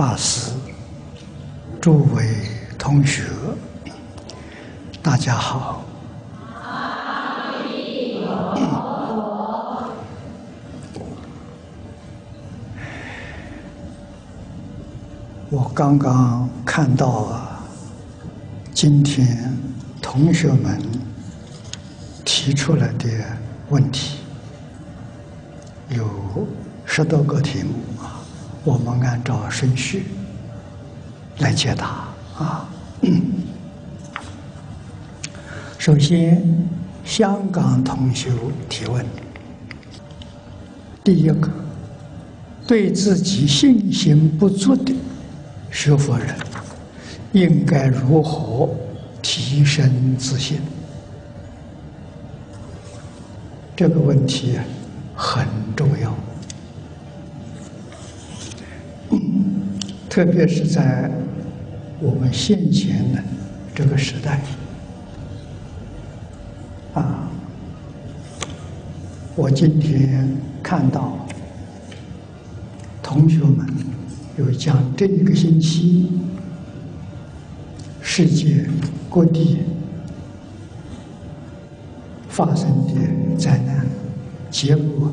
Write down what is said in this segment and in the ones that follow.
诸位法师、诸位同学，大家好。我刚刚看到啊，今天同学们提出来的问题有十多个题目，我们按照顺序来解答啊。首先，香港同学提问，第一个，对自己信心不足的。学佛人应该如何提升自信？这个问题特别是在我们现前的这个时代啊！我今天看到同学们。有讲这一个星期，世界各地发生的灾难结果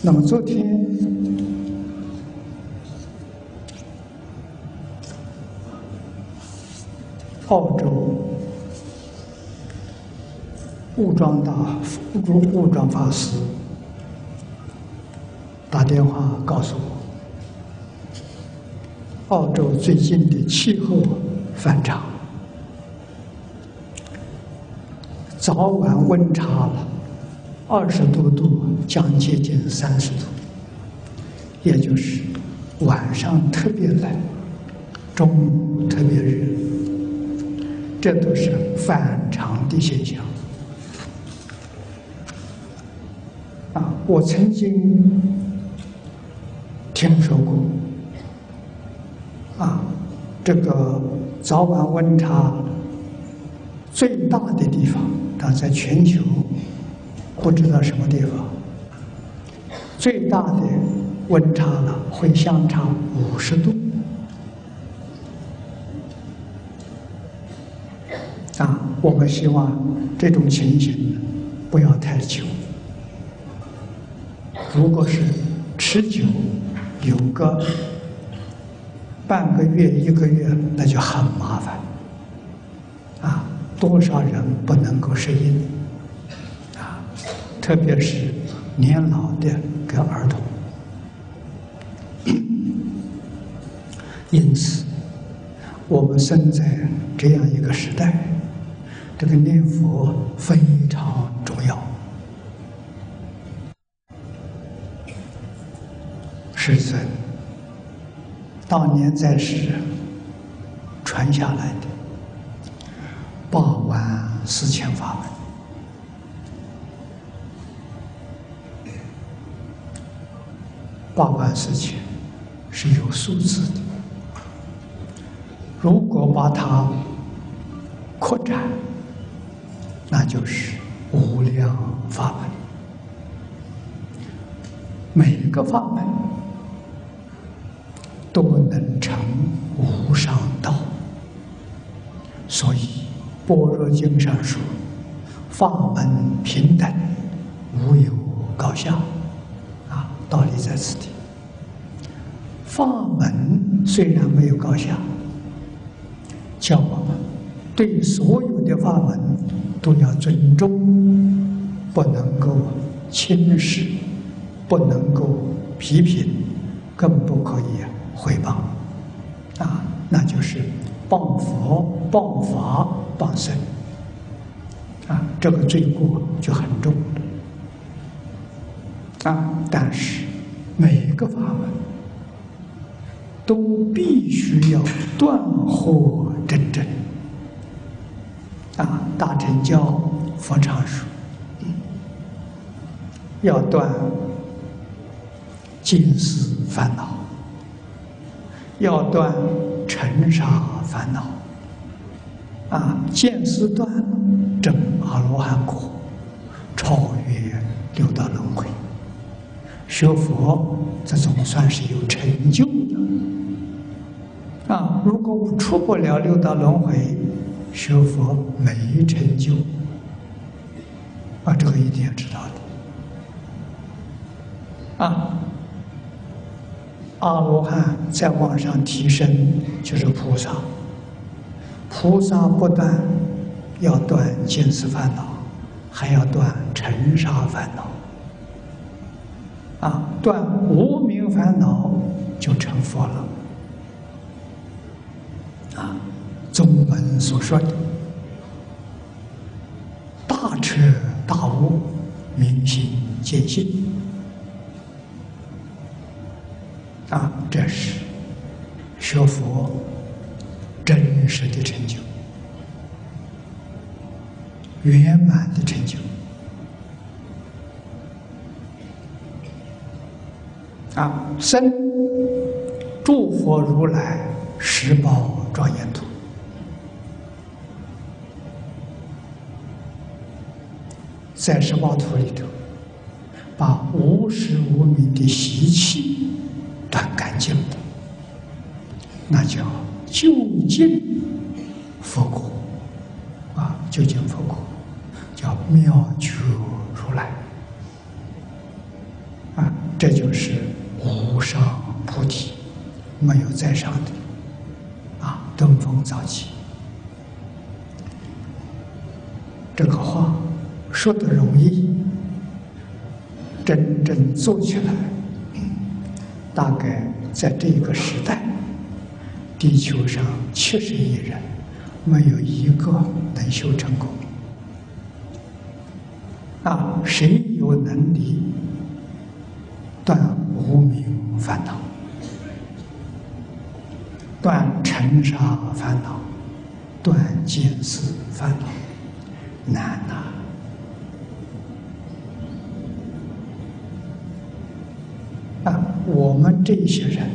那么昨天，澳洲武装大武武装法师。打电话告诉我，澳洲最近的气候反常，早晚温差了二十多度，将接近三十度，也就是晚上特别冷，中午特别热，这都是反常的现象。啊，我曾经。听说过，啊，这个早晚温差最大的地方，它在全球不知道什么地方，最大的温差呢会相差五十度，啊，我们希望这种情形不要太久，如果是持久。有个半个月、一个月，那就很麻烦啊！多少人不能够适应啊？特别是年老的跟儿童。因此，我们生在这样一个时代，这个念佛非常重要。师尊当年在世传下来的八万四千法门，八万四千是有数字的。如果把它扩展，那就是无量法门，每一个法门。都能成无上道，所以《般若经》上说：“法门平等，无有高下。”道理在此地。法门虽然没有高下，叫我们对所有的法门都要尊重，不能够轻视，不能够批评，更不可以。回报啊，那就是谤佛、谤法、谤僧啊，这个罪过就很重啊。但是每一个法门都必须要断惑真正啊，大乘教佛常说，要断见思烦恼。要断尘沙烦恼，啊，见思断了，证阿罗汉果，超越六道轮回，学佛这总算是有成就的。啊，如果出不了六道轮回，学佛没成就。啊，这个一定要知道的。啊，阿罗汉再往上提升就是菩萨。菩萨不但要断见思烦恼，还要断尘沙烦恼。啊，断无明烦恼就成佛了。啊，宗门所说的大彻大悟、明心见性，啊，这是学佛真实的成就，圆满的成就。啊，生。诸佛如来十宝庄严土，在十宝图里头，把无始无明的习气断干净的，那叫究竟做起来，大概在这个时代，地球上七十亿人，没有一个能修成功。啊，谁有能力断？无名烦恼，断尘沙烦恼，断见思烦恼，难呐！我们这些人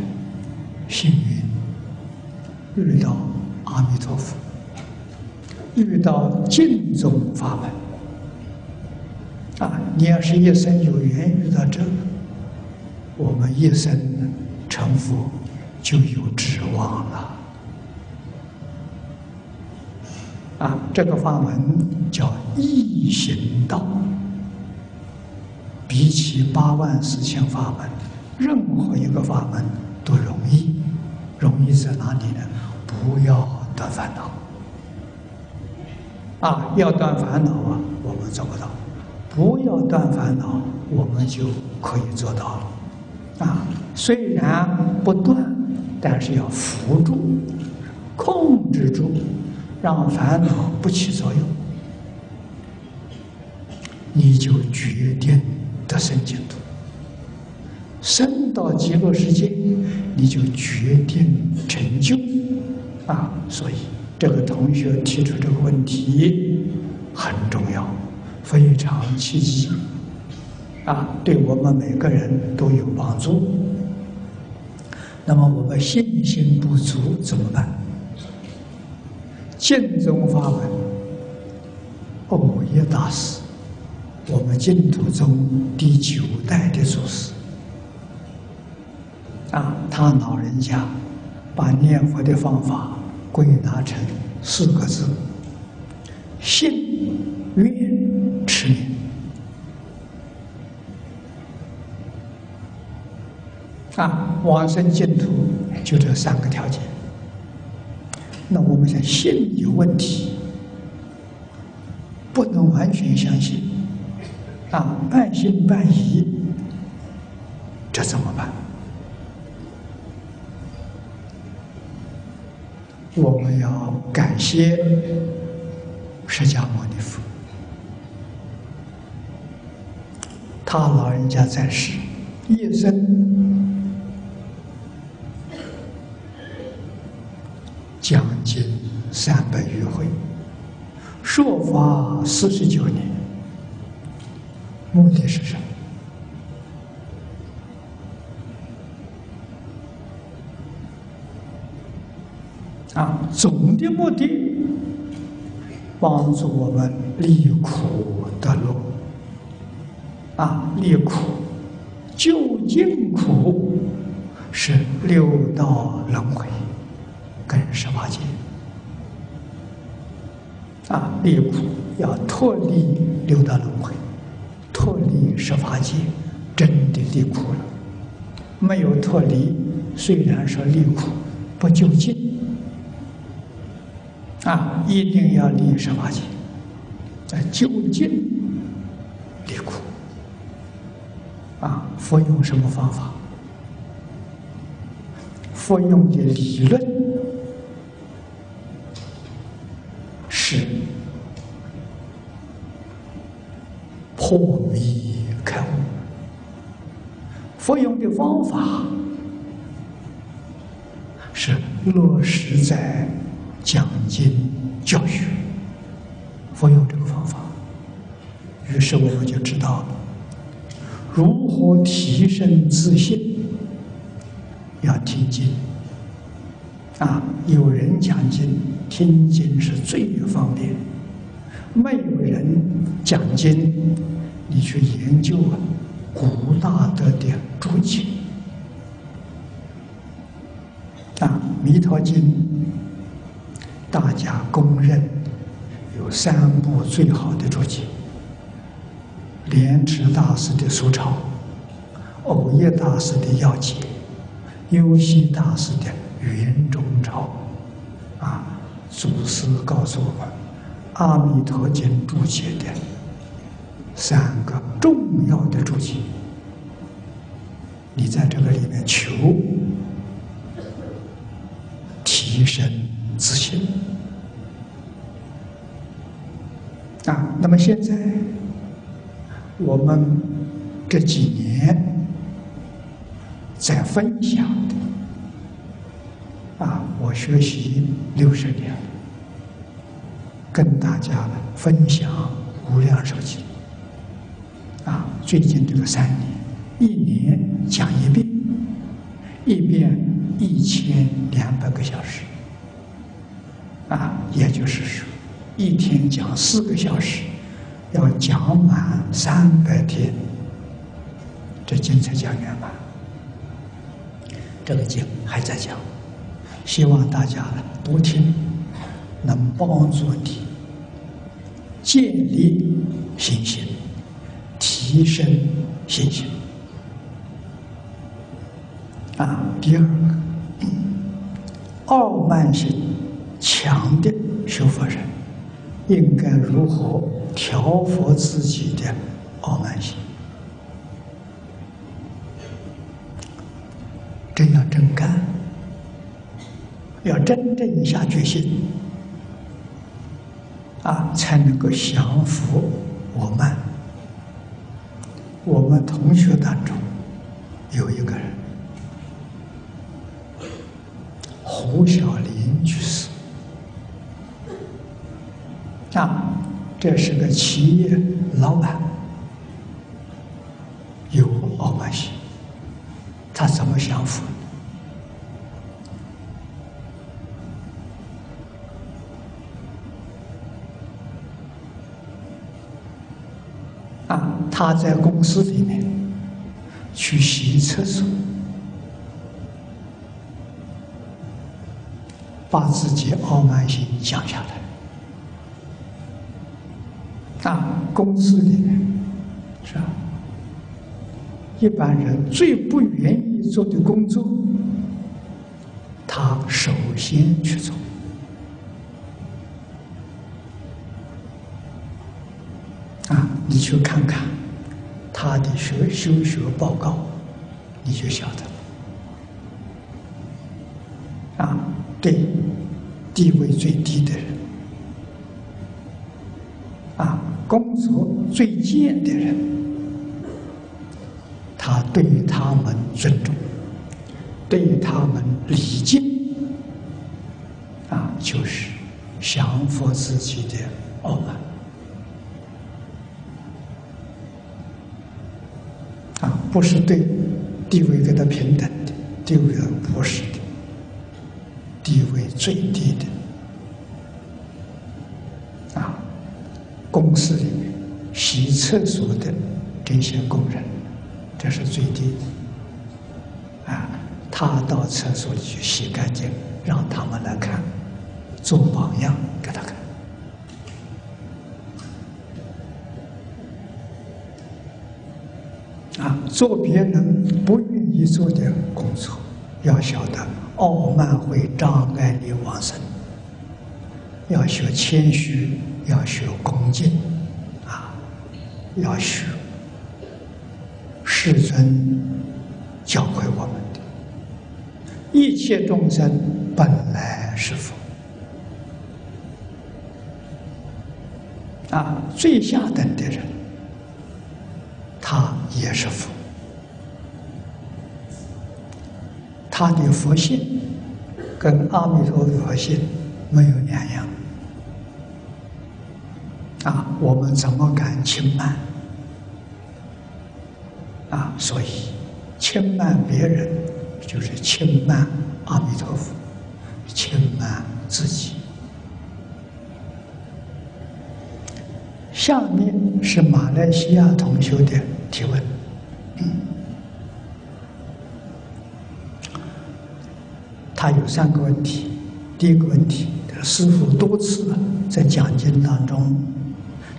幸运遇到阿弥陀佛，遇到净宗法门。啊，你要是一生有缘遇到这个。我们一生成佛就有指望了啊！这个法门叫易行道，比起八万四千法门，任何一个法门都容易。容易在哪里呢？不要断烦恼啊！要断烦恼啊，我们做不到；不要断烦恼，我们就可以做到了。啊，虽然不断，但是要扶住、控制住，让烦恼不起作用，你就决定得生净土。生到极乐世界，你就决定成就。啊，所以这个同学提出这个问题很重要，非常契机。啊，对我们每个人都有帮助。那么我们信心不足怎么办？净宗法门，欧耶大师，我们净土宗第九代的祖师，啊，他老人家把念佛的方法归纳成四个字：信、愿、持、念。啊，往生净土就这三个条件。那我们讲信有问题，不能完全相信，啊，半信半疑，这怎么办？我们要感谢释迦牟尼佛，他老人家在世一生。将近三百余回，说法四十九年，目的是什么？啊，总的目的，帮助我们离苦得乐，啊，离苦，究竟苦是六道轮回跟十八界啊，离苦要脱离六道轮回，脱离十八界，真的离苦了。没有脱离，虽然说离苦，不究竟啊，一定要离十八界，在究竟离苦啊。佛用什么方法？佛用的理论是破迷开悟，佛用的方法是落实在讲经教学。佛用这个方法，于是我们就知道了如何提升自信。要听经啊！有人讲经，听经是最方便。没有人讲经，你去研究啊，古大德的注解啊，《弥陀经》大家公认有三部最好的注解：莲池大师的疏钞，藕叶大师的要解。优西大师的云中钞，啊，祖师告诉我们，《阿弥陀经》注解的三个重要的注解，你在这个里面求提升自信啊。那么现在我们这几年。在分享的啊，我学习六十年，跟大家分享无量寿经啊。最近这个三年，一年讲一遍，一遍一千两百个小时啊，也就是说，一天讲四个小时，要讲满三百天，这经才讲圆满。这个经还在讲，希望大家呢多听，能帮助你建立信心，提升信心。啊，第二个，傲慢心强的修佛人，应该如何调伏自己的傲慢心？真要真干，要真正下决心，啊，才能够降服我慢。我们同学当中有一个人，胡小林居士，啊，这是个企业老板，有傲慢心。他怎么降服？啊，他在公司里面去洗厕所，把自己傲慢心降下来。啊，公司里面是吧？一般人最不愿意做的工作，他首先去做。啊，你去看看他的学修学报告，你就晓得了。啊，对地位最低的人，工作最贱的人。他对他们尊重，对他们礼敬，啊，就是降服自己的傲慢，啊，不是对地位跟他平等的，地位不是的，地位最低的，公司里面洗厕所的这些工人。这是最低的，啊，他。到厕所里去洗干净，让他们来看，做榜样给他看。啊，做别人不愿意做的工作，要晓得傲慢会障碍你往生。要学谦虚，要学恭敬，啊，要学世尊教诲我们的：一切众生本来是佛。啊，最下等的人，他也是佛，他的佛性跟阿弥陀佛性没有两样。怎么敢轻慢？啊，所以轻慢别人就是轻慢阿弥陀佛，轻慢自己。下面是马来西亚同学的提问，他有三个问题。第一个问题，师傅多次在讲经当中。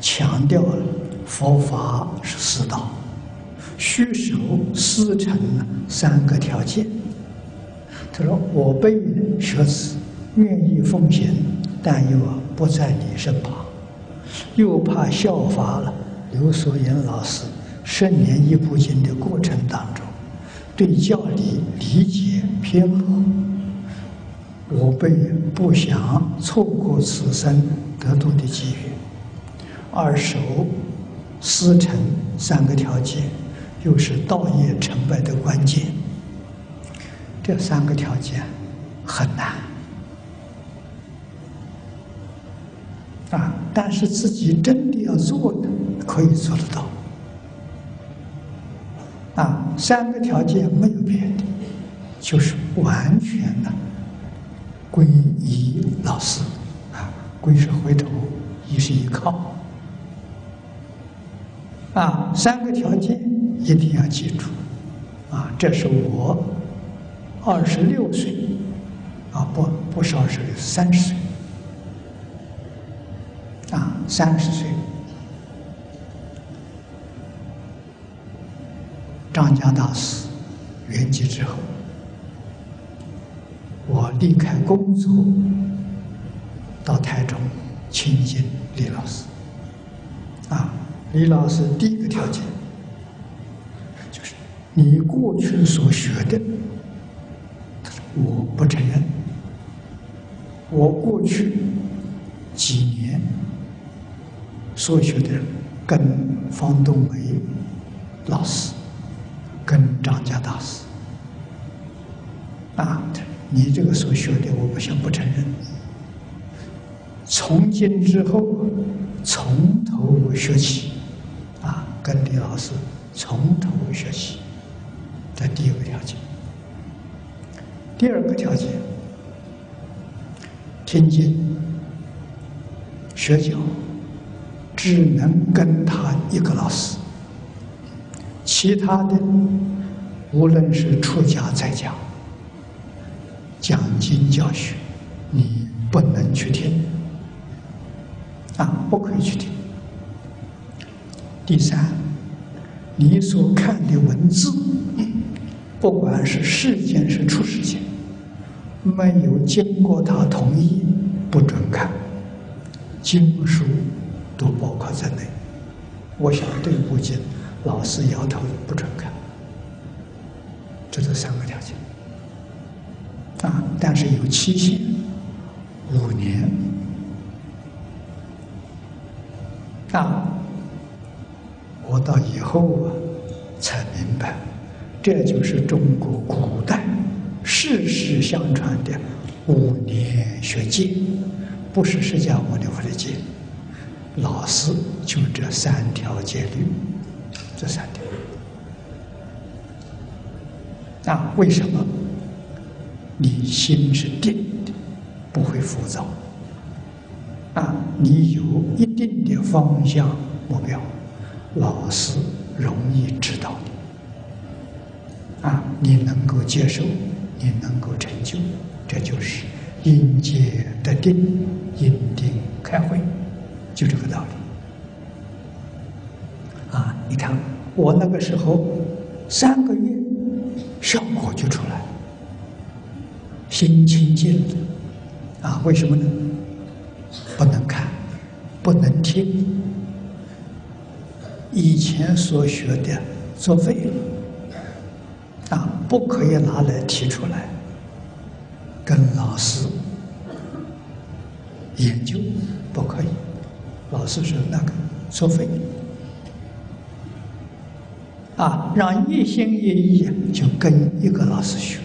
强调了佛法是四道，须守师承三个条件。他说：“我辈学子愿意奉行，但又不在你身旁，又怕效法了刘所言老师十年一部经的过程当中，对教理理解偏颇。我辈不想错过此生得度的机遇。”二守师承三个条件，又是道业成败的关键。这三个条件很难啊，但是自己真的要做的，可以做得到。啊，三个条件没有别的，就是完全的皈依老师啊，皈是回头，依是依靠。啊，三个条件一定要记住。啊，这是我二十六岁，啊不不是二十六，三十岁。啊，三十岁，张家大师圆寂之后，我离开工作，到台中亲近李老师。啊。李老师第一个条件就是你过去所学的，我不承认。我过去几年所学的，跟方东梅老师、跟张家大师，啊，你这个所学的，我不想不承认。从今之后，从头学起。跟李老师从头学习，这第一个条件。第二个条件，听经学教，只能跟他一个老师，其他的无论是出家在家讲经教学，你不能去听，啊，不可以去听。第三，你所看的文字，不管是世间是出世间，没有经过他同意，不准看。经书都包括在内。我想对部经，老师摇头不准看。这是三个条件。啊，但是有期限，五年。啊。我到以后啊，才明白，这就是中国古代世世相传的五年学戒，不是释迦牟尼佛的戒。老师就这三条戒律，这三条。啊，为什么？你心是定的，不会浮躁。啊，你有一定的方向目标。老师容易指导你，啊，你能够接受，你能够成就，这就是因界得定，因定开慧，就这个道理。啊，你看我那个时候三个月，效果就出来，心清净了。啊，为什么呢？不能看，不能听，以前所学的作废了，啊，不可以拿来提出来，跟老师研究，不可以。老师说那个作废，啊，让一心一意就跟一个老师学，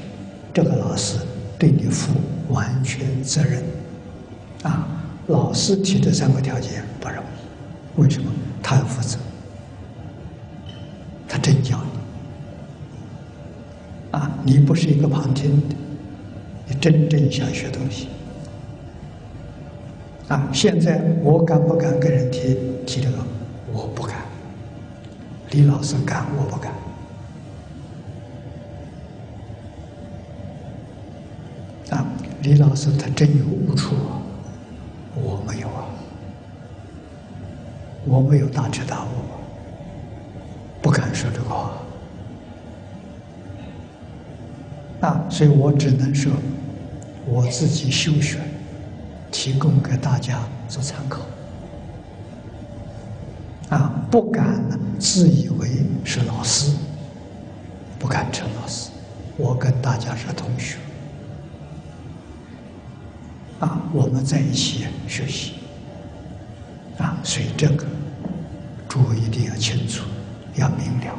这个老师对你负完全责任，啊。老师提的三个条件不容易，为什么？他要负责，他真教你啊！你不是一个旁听的，你真正想学东西啊！现在我敢不敢跟人提提这个？我不敢。李老师敢，我不敢啊！李老师他真有悟处啊！我没有啊，我没有大彻大悟，不敢说这个话。啊，所以我只能说我自己修学，提供给大家做参考。啊，不敢自以为是老师，不敢称老师，我跟大家是同学。啊，我们在一起学习，啊，所以这个诸位一定要清楚，要明了，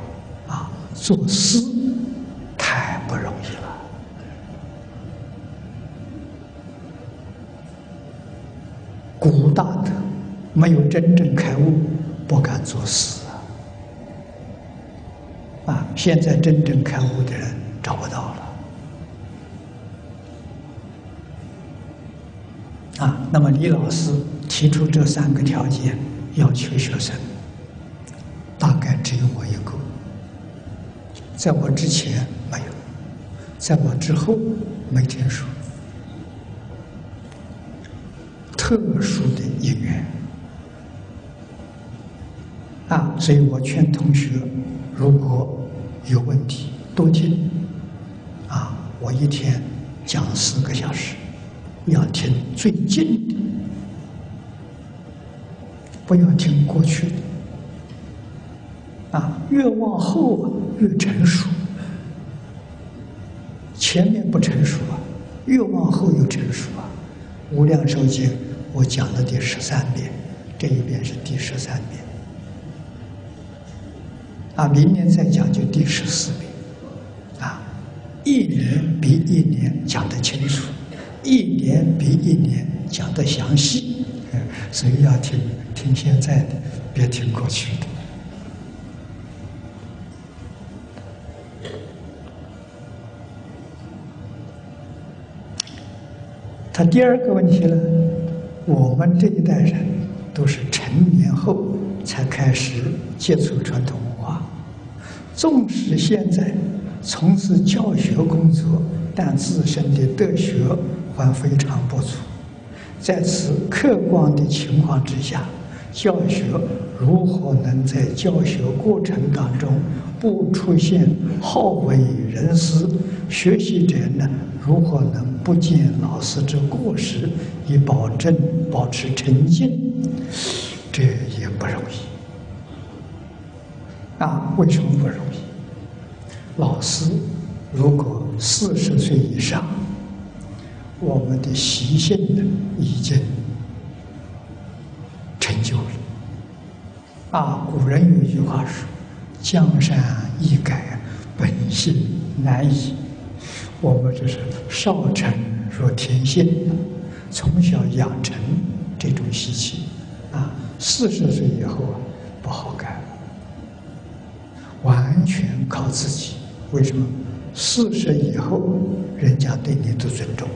啊，做师太不容易了。古大德没有真正开悟，不敢做师啊，啊，现在真正开悟的人找不到了。啊，那么李老师提出这三个条件，要求学生，只有我一个，在我之前没有，在我之后没听说，特殊的因缘，啊，所以我劝同学，如果有问题多听，啊，我一天讲四个小时。要听最近的，不要听过去的。越往后啊越成熟，前面不成熟啊，越往后越成熟啊。无量寿经我讲了第十三遍，这一遍是第十三遍。啊，明年再讲就第十四遍。啊，一年比一年讲得清楚。一年比一年讲的详细，所以要听听现在的，别听过去的。那第二个问题呢，我们这一代人都是成年后才开始接触传统文化，纵使现在从事教学工作，但自身的德学。还非常不足，在此客观的情况之下，教学如何能在教学过程当中不出现好为人师？学习者呢，如何能不见老师之过失，以保证保持沉静？这也不容易。啊，为什么不容易？老师如果四十岁以上。我们的习性呢，已经就了。啊，古人有一句话说：“江山易改，本性难移。”我们就是少成若天性，从小养成这种习气，啊，四十岁以后啊，不好改，完全靠自己。为什么？四十以后，人家对你都尊重。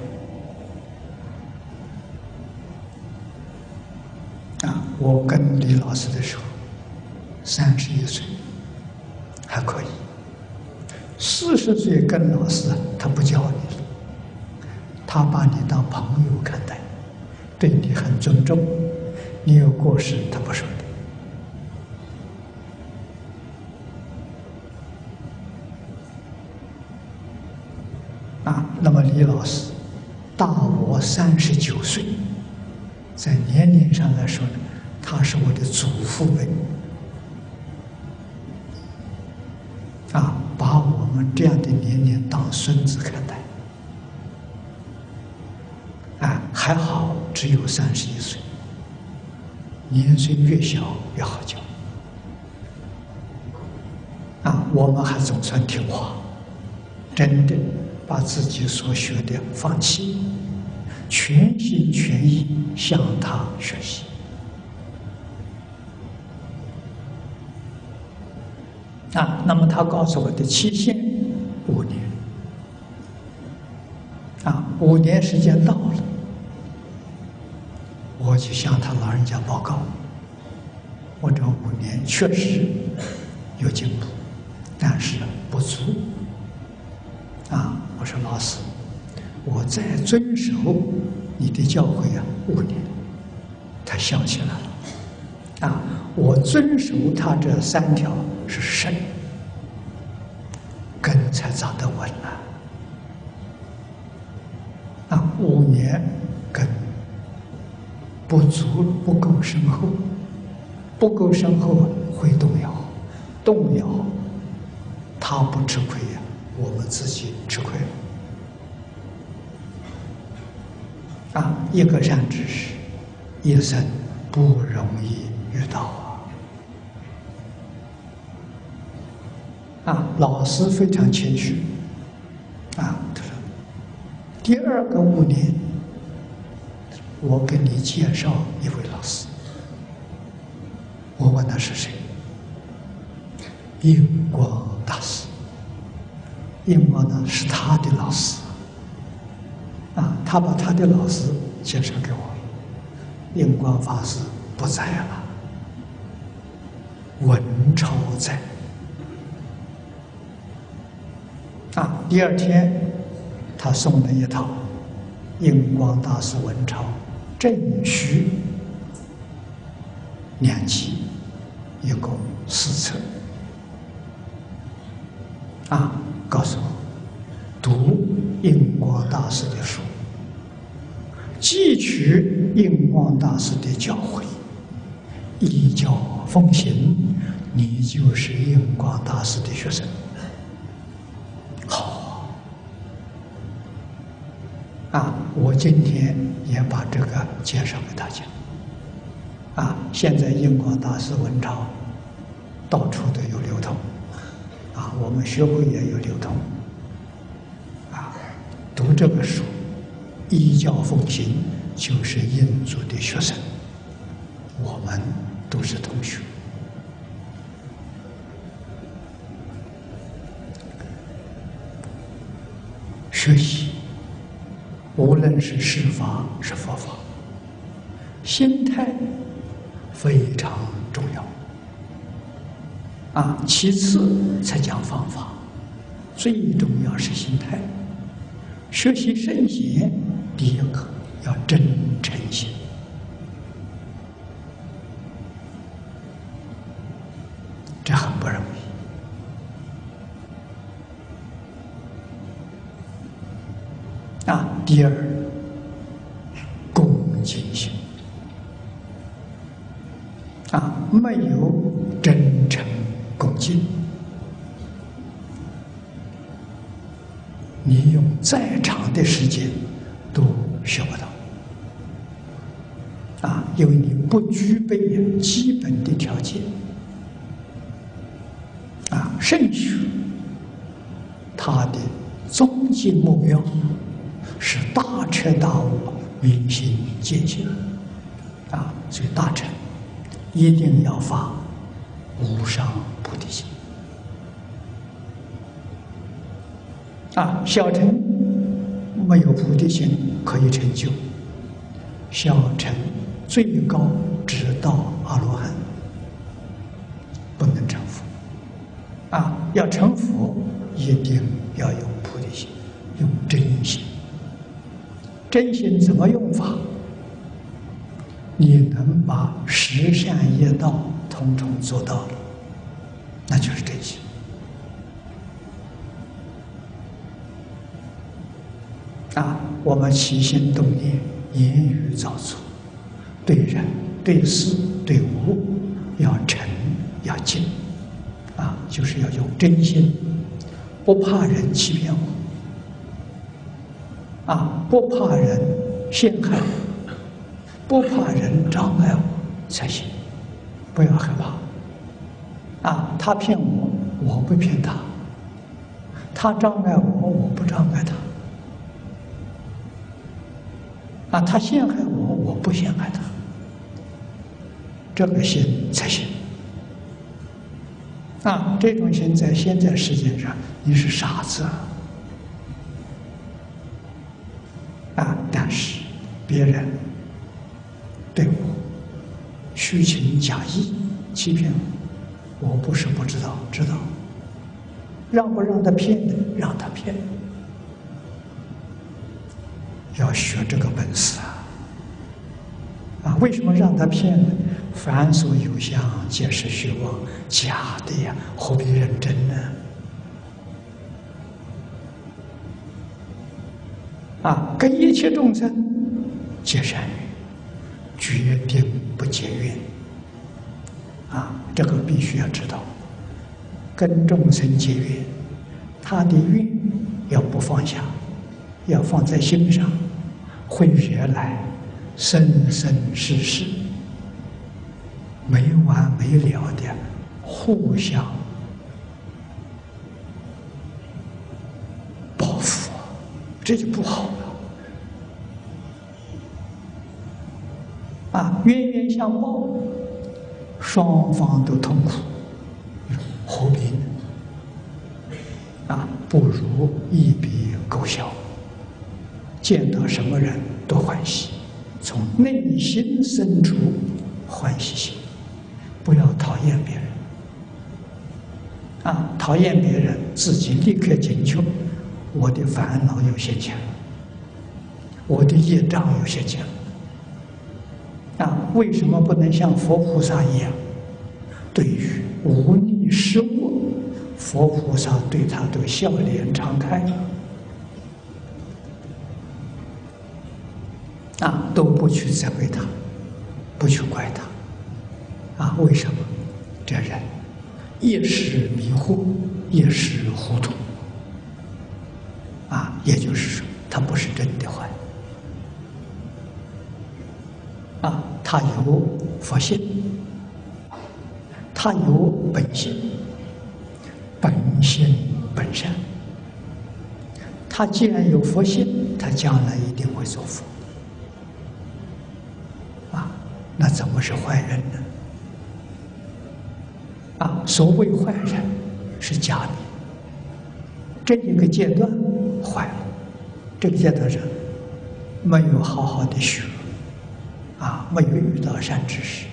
我跟李老师的时候，三十一岁还可以；四十岁跟老师，他不教你。他把你当朋友看待，对你很尊重，你有过失他不说的。啊，那么李老师大我三十九岁，在年龄上来说呢，他是我的祖父辈。啊，把我们这样的年龄当孙子看待。啊，还好，只有三十一岁，年岁越小越好教。啊，我们还总算听话，真的把自己所学的放弃，全心全意向他学习。啊，那么他告诉我的期限五年。啊，五年时间到了。我就向他老人家报告，我这五年确实有进步，但是不足。啊，我说老师，我再遵守你的教诲啊，五年，他笑起来了。啊，我遵守他这三条是肾，根才长得稳啊。啊，五年根。不足不够深厚，不够深厚会动摇，动摇，他不吃亏呀，我们自己吃亏了。啊，一个善知识，一生不容易遇到啊。啊，老师非常谦虚，啊，他说，第二个五年。我给你介绍一位老师，我问他是谁？印光大师。印光呢是他的老师，啊，他把他的老师介绍给我。印光法师不在了，文超在。啊，第二天他送了一套印光大师文钞。正虚两集，一共四册。啊，告诉我，读印光大师的书，汲取印光大师的教诲，依教奉行，你就是印光大师的学生。好，啊，我今天。也把这个介绍给大家。啊，现在印光大师文钞到处都有流通，啊，我们学会也有流通。啊，读这个书，依教奉行，就是印祖的学生，我们都是同学。学习。无论是施法是佛法，心态非常重要。啊，其次才讲方法，最重要是心态。学习圣贤，第一个要真诚心。第二，恭敬心啊，没有真诚恭敬，你用再长的时间都学不到啊，因为你不具备基本的条件啊。甚至他的终极目标。大彻大悟、明心见性啊！所以大乘一定要发无上菩提心啊！小乘没有菩提心可以成就，小乘最高直到阿罗汉，不能成佛啊！要成佛，一定真心。怎么用法？你能把十善业道统统做到了，那就是真心。啊，我们起心动念、言语造作，对人、对事、对物，要诚要敬，啊，就是要用真心，不怕人欺骗我，啊，不怕人陷害我。不怕人障碍我才行，不要害怕。啊，他骗我，我不骗他；他障碍我，我不障碍他。啊，他陷害我，我不陷害他。这个心才行。啊，这种心在现在世界上，你是傻子。啊，但是别人。对我虚情假意欺骗我，我不是不知道，知道。让不让他骗呢？让他骗。要学这个本事啊！啊，为什么让他骗呢？凡所有相，皆是虚妄，假的呀，何必认真呢？啊，跟一切众生结善缘。决定不结怨啊！这个必须要知道，跟众生结怨，他的怨要不放下，要放在心上，会越来生生世世没完没了的互相报复，这就不好。啊，冤冤相报，双方都痛苦，何必呢？啊，不如一笔勾销。见到什么人都欢喜，从内心深处欢喜心，不要讨厌别人。啊，讨厌别人，自己立刻警觉，我的烦恼有现前，我的业障有现前。啊，为什么不能像佛菩萨一样？对于无逆失恶，佛菩萨对他都笑脸常开，啊，都不去责备他，不去怪他，啊，为什么？这人一时迷惑，一时糊涂，啊，也就是说，他不是真的坏。他有佛性，他有本性，本性本善。他既然有佛性，他将来一定会做佛。啊，那怎么是坏人呢？啊，所谓坏人是假的。这一个阶段坏了，这个阶段人没有好好的学。啊，没有遇到善知识，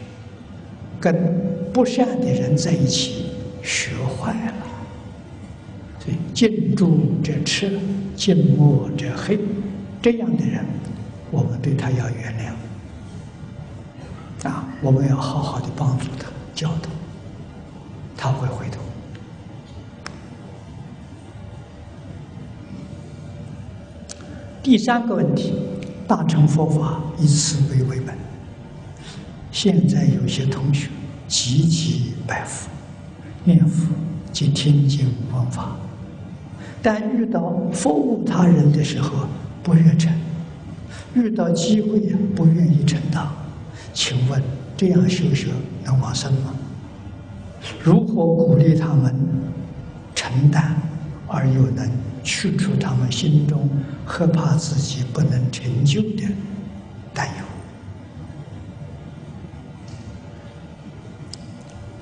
跟不善的人在一起，学坏了。所以近朱者赤，近墨者黑，这样的人，我们对他要原谅。啊，我们要好好的帮助他，教导，他会回头。第三个问题。大乘佛法以慈悲为本。现在有些同学积极拜佛、念佛及听经闻法，但遇到服务他人的时候不愿成，遇到机会不愿意承担。请问这样修学能往生吗？如何鼓励他们承担，而又能？去除他们心中害怕自己不能成就的担忧。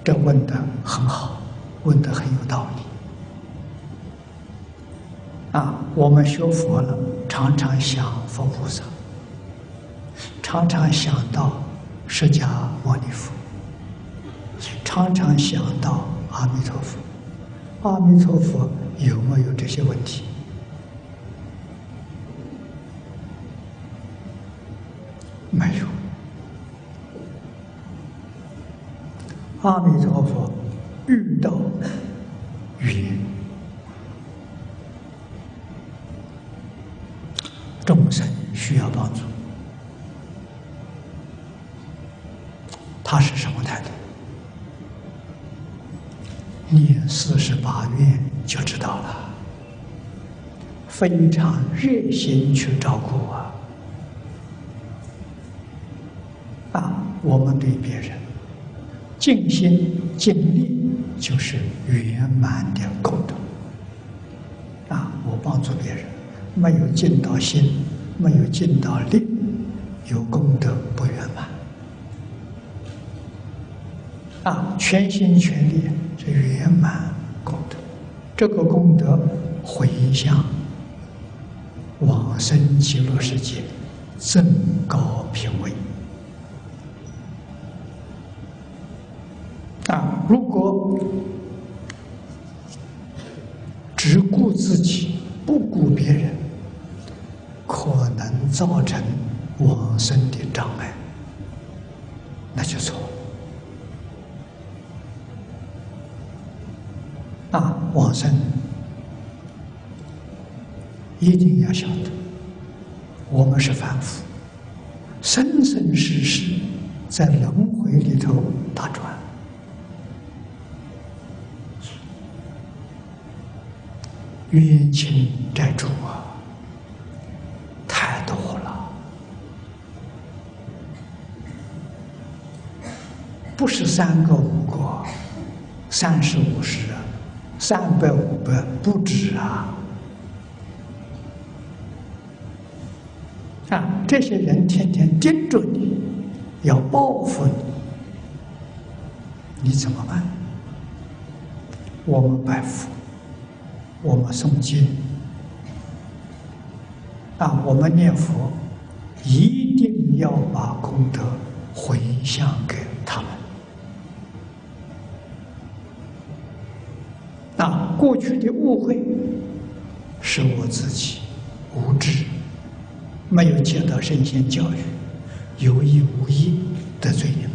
这问的很好，问的很有道理。啊，我们学佛了，常常想佛菩萨，常常想到释迦牟尼佛，常常想到阿弥陀佛。阿弥陀佛。有没有这些问题？没有。阿弥陀佛，遇到缘，众生需要帮助，他是什么态度？念四十八愿就知道了，非常热心去照顾啊！啊，我们对别人。尽心尽力就是圆满的功德啊！我帮助别人，没有尽到心，没有尽到力，有功德不圆满啊！全心全力是圆满功德，这个功德回向往生极乐世界，增高品位。要晓得，我们是凡夫，生生世世在轮回里头打转。冤亲债主啊，太多了，不是三个五个，三十五十，三百五百不止啊！啊，这些人天天盯着你，要报复你，你怎么办？我们拜佛。我们诵经啊，我们念佛，一定要把功德回向给他们。啊，过去的误会是我自己无知，没有接到圣贤教育，有意无意得罪你们，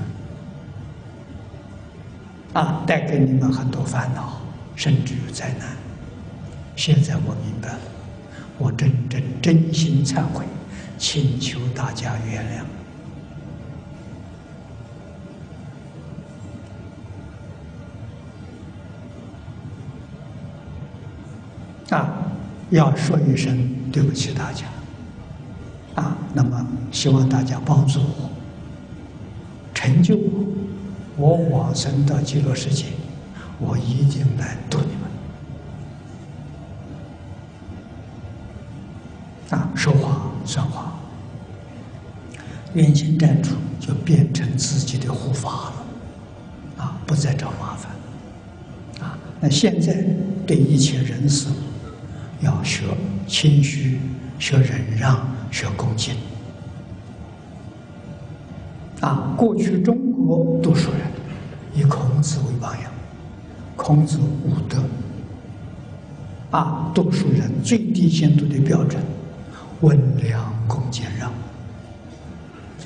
啊，带给你们很多烦恼，甚至于灾难。现在我明白了，我真正真心忏悔，请求大家原谅。啊，要说一声对不起大家。啊，那么希望大家帮助我，成就我，我往生到极乐世界，我一定来度你们。啊，说话算话，冤亲债主就变成自己的护法了，啊，不再找麻烦，啊，那现在对一切人事要学谦虚，学忍让，学恭敬，啊，过去中国读书人以孔子为榜样，孔子五德，啊，读书人最低限度的标准。温良恭俭让，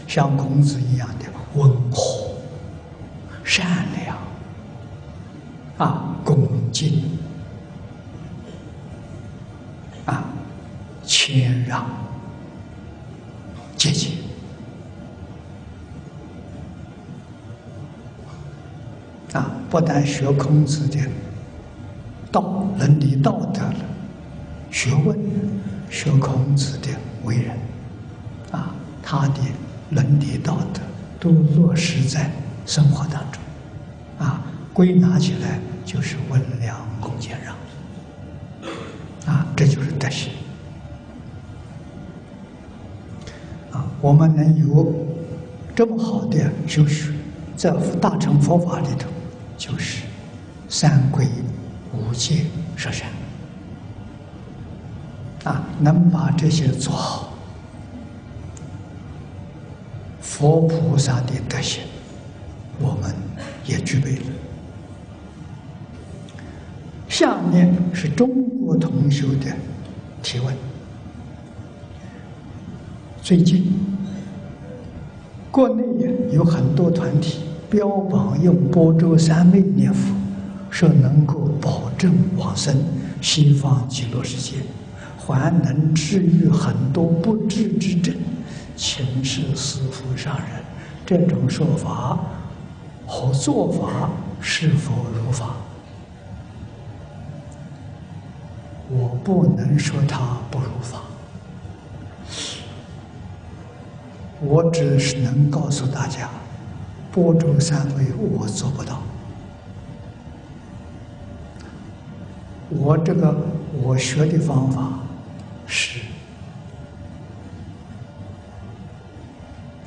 像孔子一样的温和、善良，啊，恭敬，不但学孔子的道伦理道德了，学问。学孔子的为人，啊，他的伦理道德都落实在生活当中，啊，归纳起来就是温良恭俭让，啊，这就是德行。啊，我们能有这么好的修学，在大乘佛法里头，就是三归五戒十善。啊，能把这些做好，佛菩萨的德行，我们也具备了。下面是中国同学的提问。最近国内有很多团体标榜用波州三昧念佛，说能够保证往生西方极乐世界，还能治愈很多不治之症，请示师父上人，这种说法和做法是否如法？我不能说他不如法。我只是能告诉大家，波州三昧我做不到。我这个我学的方法是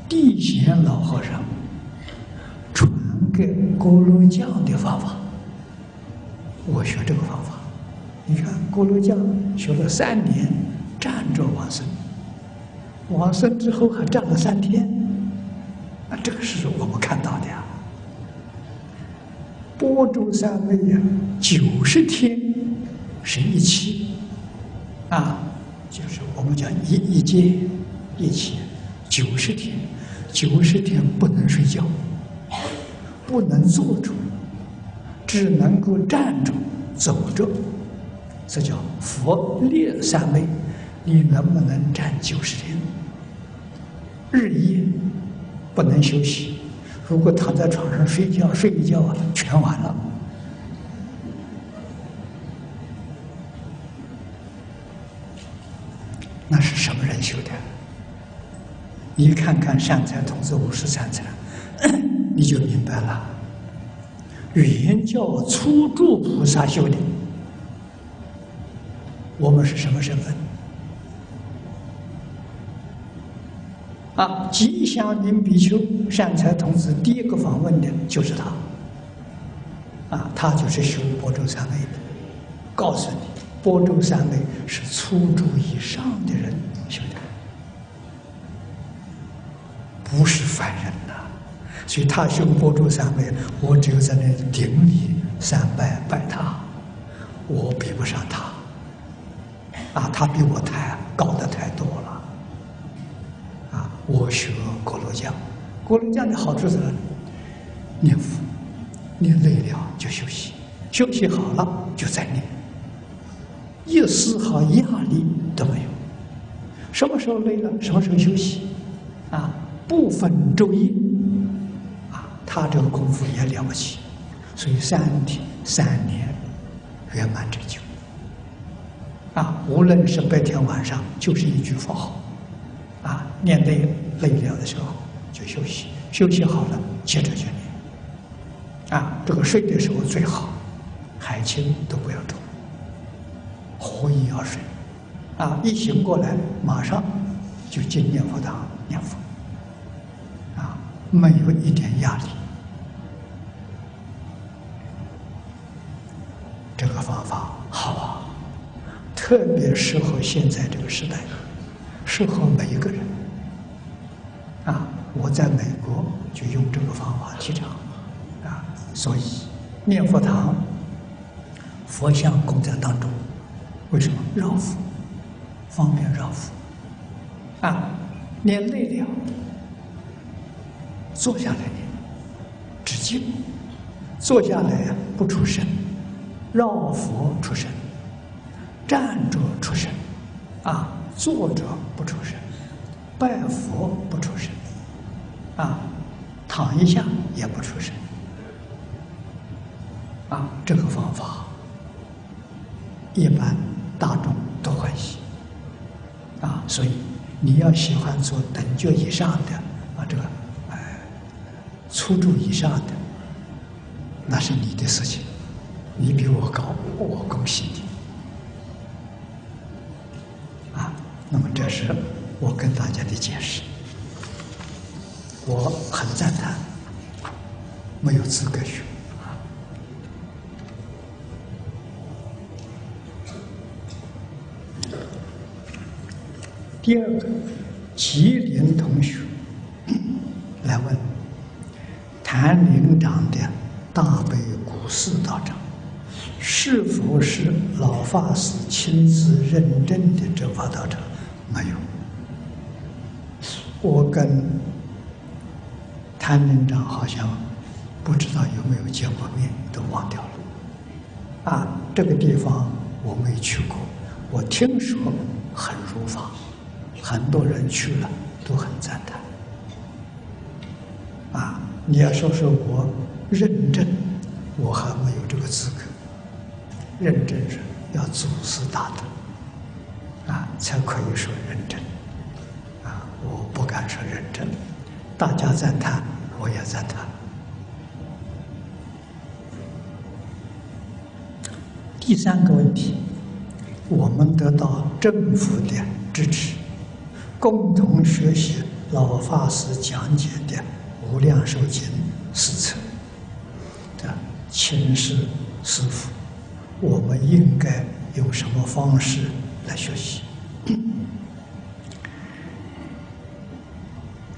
地贤老和尚传给锅炉匠的方法。我学这个方法，你看锅炉匠学了三年，站着往生。往生之后还站了三天，啊，这个是我们看到的呀。波州三昧呀，九十天是一期，啊，就是我们讲一一阶一期，九十天，九十天不能睡觉，不能坐着，只能够站着走着，这叫佛列三昧。你能不能站九十天？日夜不能休息，如果躺在床上睡觉睡一觉啊，全完了。那是什么人修的？你看看善财童子五十三参，你就明白了。原教初住菩萨修的，我们是什么身份？啊！吉祥林比丘善财童子第一个访问的就是他，啊，他就是修波州三昧的。告诉你，波州三昧是初住以上的人修的，不是凡人呐。所以他修波州三昧，我只有在那顶礼三拜拜他，我比不上他。啊，他比我太高的太多了。我学锅炉匠，锅炉匠的好处是念佛，念累了就休息，休息好了就再念，一丝毫压力都没有。什么时候累了，什么时候休息，啊，不分昼夜，啊，他这个功夫也了不起，所以三天三年圆满成就，啊，无论是白天晚上，就是一句佛号。啊，念累累了的时候就休息，休息好了接着就念。啊，这个睡的时候最好，海清都不要动，合一要睡。啊，一醒过来马上就进念佛堂念佛。啊，没有一点压力。这个方法好啊，特别适合现在这个时代。适合每一个人啊！我在美国就用这个方法提倡啊，所以念佛堂佛像供在当中，为什么绕佛方便绕佛啊？念累了，坐下来念，止静，坐下来不出声，绕佛出声，站着出声啊。坐着不出声，拜佛不出声，啊，躺一下也不出声，啊，这个方法一般大众都欢喜，啊，所以你要喜欢做等觉以上的啊，这个哎，初住以上的，那是你的事情，你比我高，我恭喜你。啊那么这是我跟大家的解释，我很赞叹，没有资格学。第二个，吉林同学来问，谭林长的大悲古寺道长，是否是老法师亲自认证的正法道场？没有，我跟谭连长好像不知道有没有见过面，都忘掉了。啊，这个地方我没去过，我听说很如法，很多人去了都很赞叹。啊，你要说说我认证，我还没有这个资格。认证是要祖师大德，啊，才可以说认真。我不敢说认真，大家赞叹，我也赞叹。第三个问题，我们得到政府的支持，共同学习老法师讲解的《无量寿经》四册的请示师父，我们应该用什么方式来学习？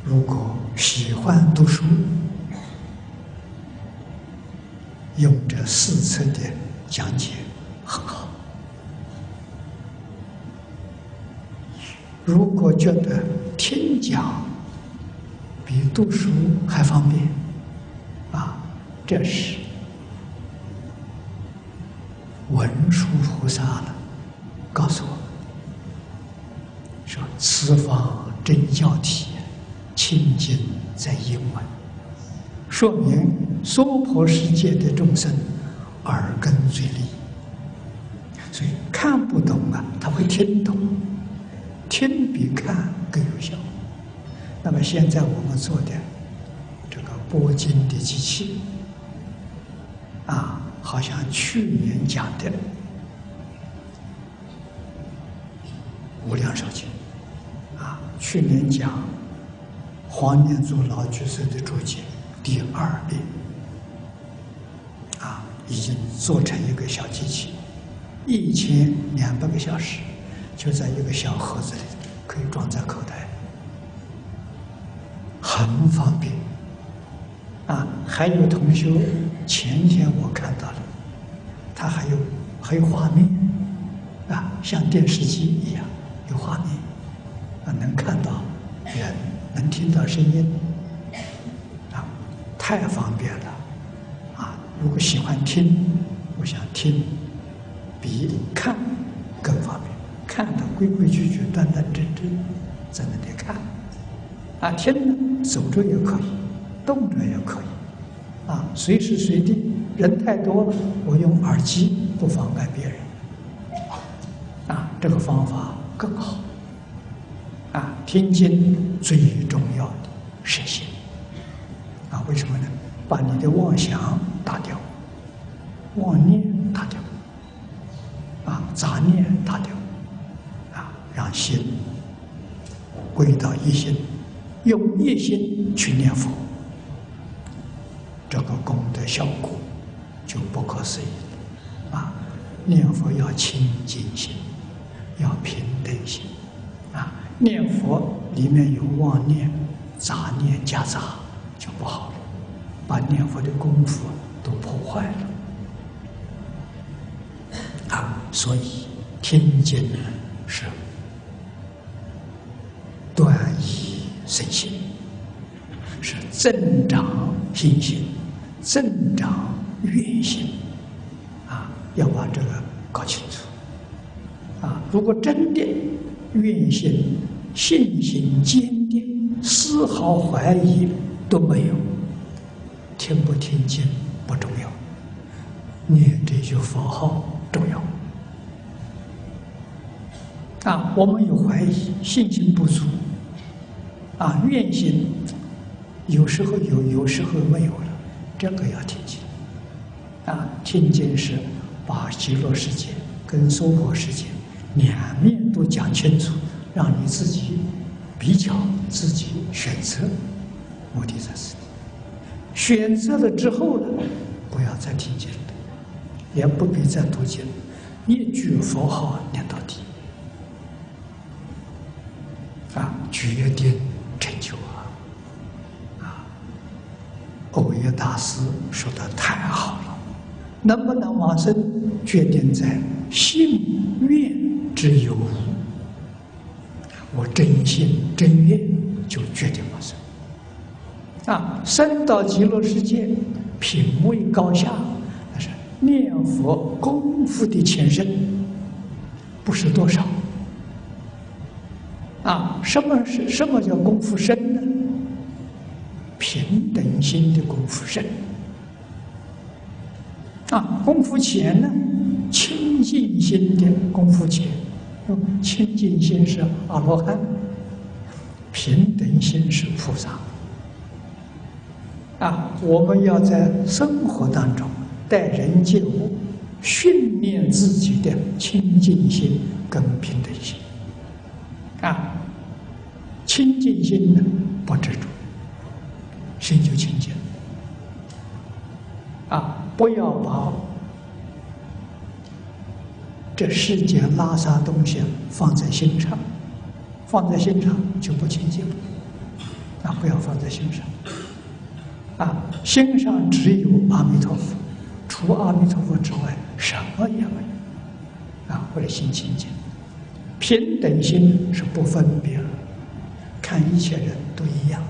如果喜欢读书，用这四册的讲解很好；如果觉得听讲比读书还方便，啊，这是文殊菩萨了，告诉我们说：“此方真教体。”清净在英文，说明娑婆世界的众生耳根最利，所以看不懂啊，他会听懂，听比看更有效。那么现在我们做的这个播经的机器，啊，好像去年讲的《无量寿经》，啊，去年讲。黄念祖老居士的注解第二遍，啊，已经做成一个小机器，一千两百个小时，就在一个小盒子里，可以装在口袋，很方便。啊，还有同学前天我看到了，他还有还有画面，啊，像电视机一样有画面，啊，能看到人。能听到声音，啊，太方便了，啊！如果喜欢听，我想听，比看更方便。看的规规矩矩、端端正正，在那里看；啊，听呢，走着也可以，动着也可以，啊，随时随地。人太多了，我用耳机不妨碍别人，啊，这个方法更好。啊，听经最重要的是心。啊，为什么呢？把你的妄想打掉，妄念打掉，啊，杂念打掉，啊，让心归到一心，用一心去念佛，这个功德效果就不可思议。啊，念佛要清净心，要平等心。念佛里面有妄念、杂念夹杂，就不好了，把念佛的功夫都破坏了。啊，所以听经是断疑生信，是增长信心、增长愿心。啊，要把这个搞清楚。啊，如果真的愿心。信心坚定，丝毫怀疑都没有。听不听经不重要，念这句佛号重要。啊，我们有怀疑，信心不足，啊，愿心有时候有，有时候没有了，这个要听经。啊，听经是把极乐世界跟娑婆世界两面都讲清楚。让你自己比较，自己选择，目的在此。选择了之后呢，不要再听经了，也不必再读经，一句佛号念到底，啊，决定成就啊！啊，欧耶大师说的太好了，能不能往生，决定在信愿之有无。我真心真愿，就决定往生。啊，升到极乐世界，品位高下，那是念佛功夫的前身，不是多少。啊，什么是什么叫功夫深呢？平等心的功夫深。啊，功夫浅呢？清净心的功夫浅。清净心是阿罗汉，平等心是菩萨。啊，我们要在生活当中待人接物，训练自己的清净心跟平等心。啊，清净心呢不执着，心就清净。啊，不要把这世间拉萨东西放在心上，放在心上就不清净。啊，不要放在心上。啊，心上只有阿弥陀佛，除阿弥陀佛之外，什么也没有。啊，为了心清净，平等心是不分别，看一切人都一样。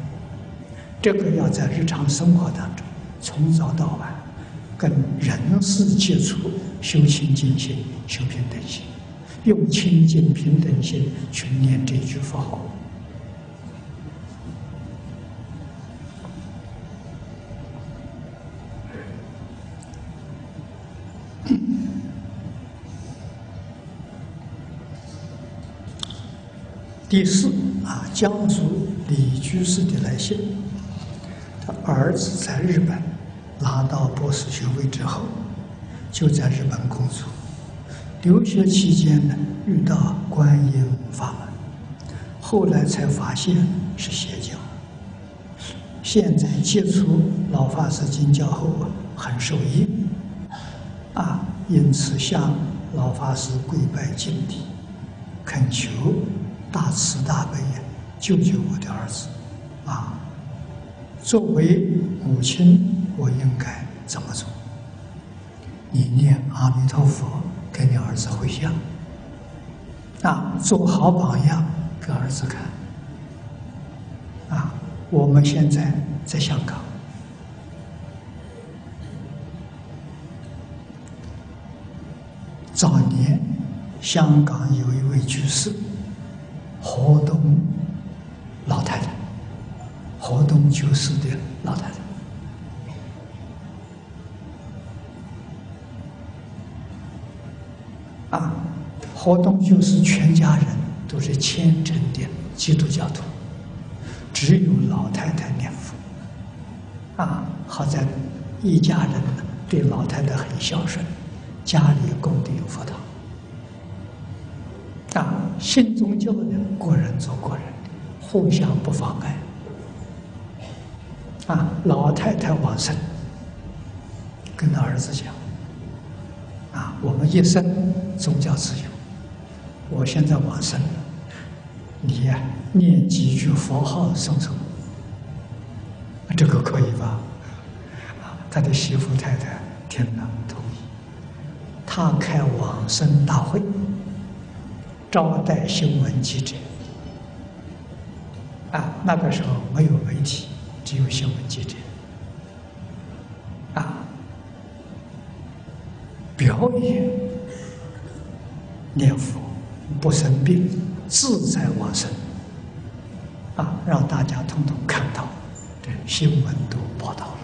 这个要在日常生活当中，从早到晚，跟人事接触，修清净心，修平等心，用清净平等心去念这句佛号。第四啊，江苏李居士的来信，他儿子在日本拿到博士学位之后，就在日本工作。留学期间呢，遇到观音法门，后来才发现是邪教。现在接触老法师经教后啊，很受益啊，因此向老法师跪拜敬礼，恳求。大慈大悲呀，救救我的儿子！啊，作为母亲，我应该怎么做？你念阿弥陀佛，给你儿子回向，啊，做好榜样给儿子看。啊，我们现在在香港，早年香港有一位居士。河东老太太，河东居士的老太太，啊，活动就是全家人都是虔诚的基督教徒，只有老太太念佛，啊，好在一家人对老太太很孝顺，家里供的有佛堂。啊，信宗教的，个人做个人的，互相不妨碍。啊，老太太往生，跟他儿子讲：“啊，我们一生宗教自由，我现在往生，你呀念几句佛号送送，这个可以吧？”啊，他的媳妇太太听了同意，他开往生大会。招待新闻记者，啊，那个时候没有媒体，只有新闻记者，表演念佛不生病，自在往生，啊，让大家统统看到，这新闻都报道了。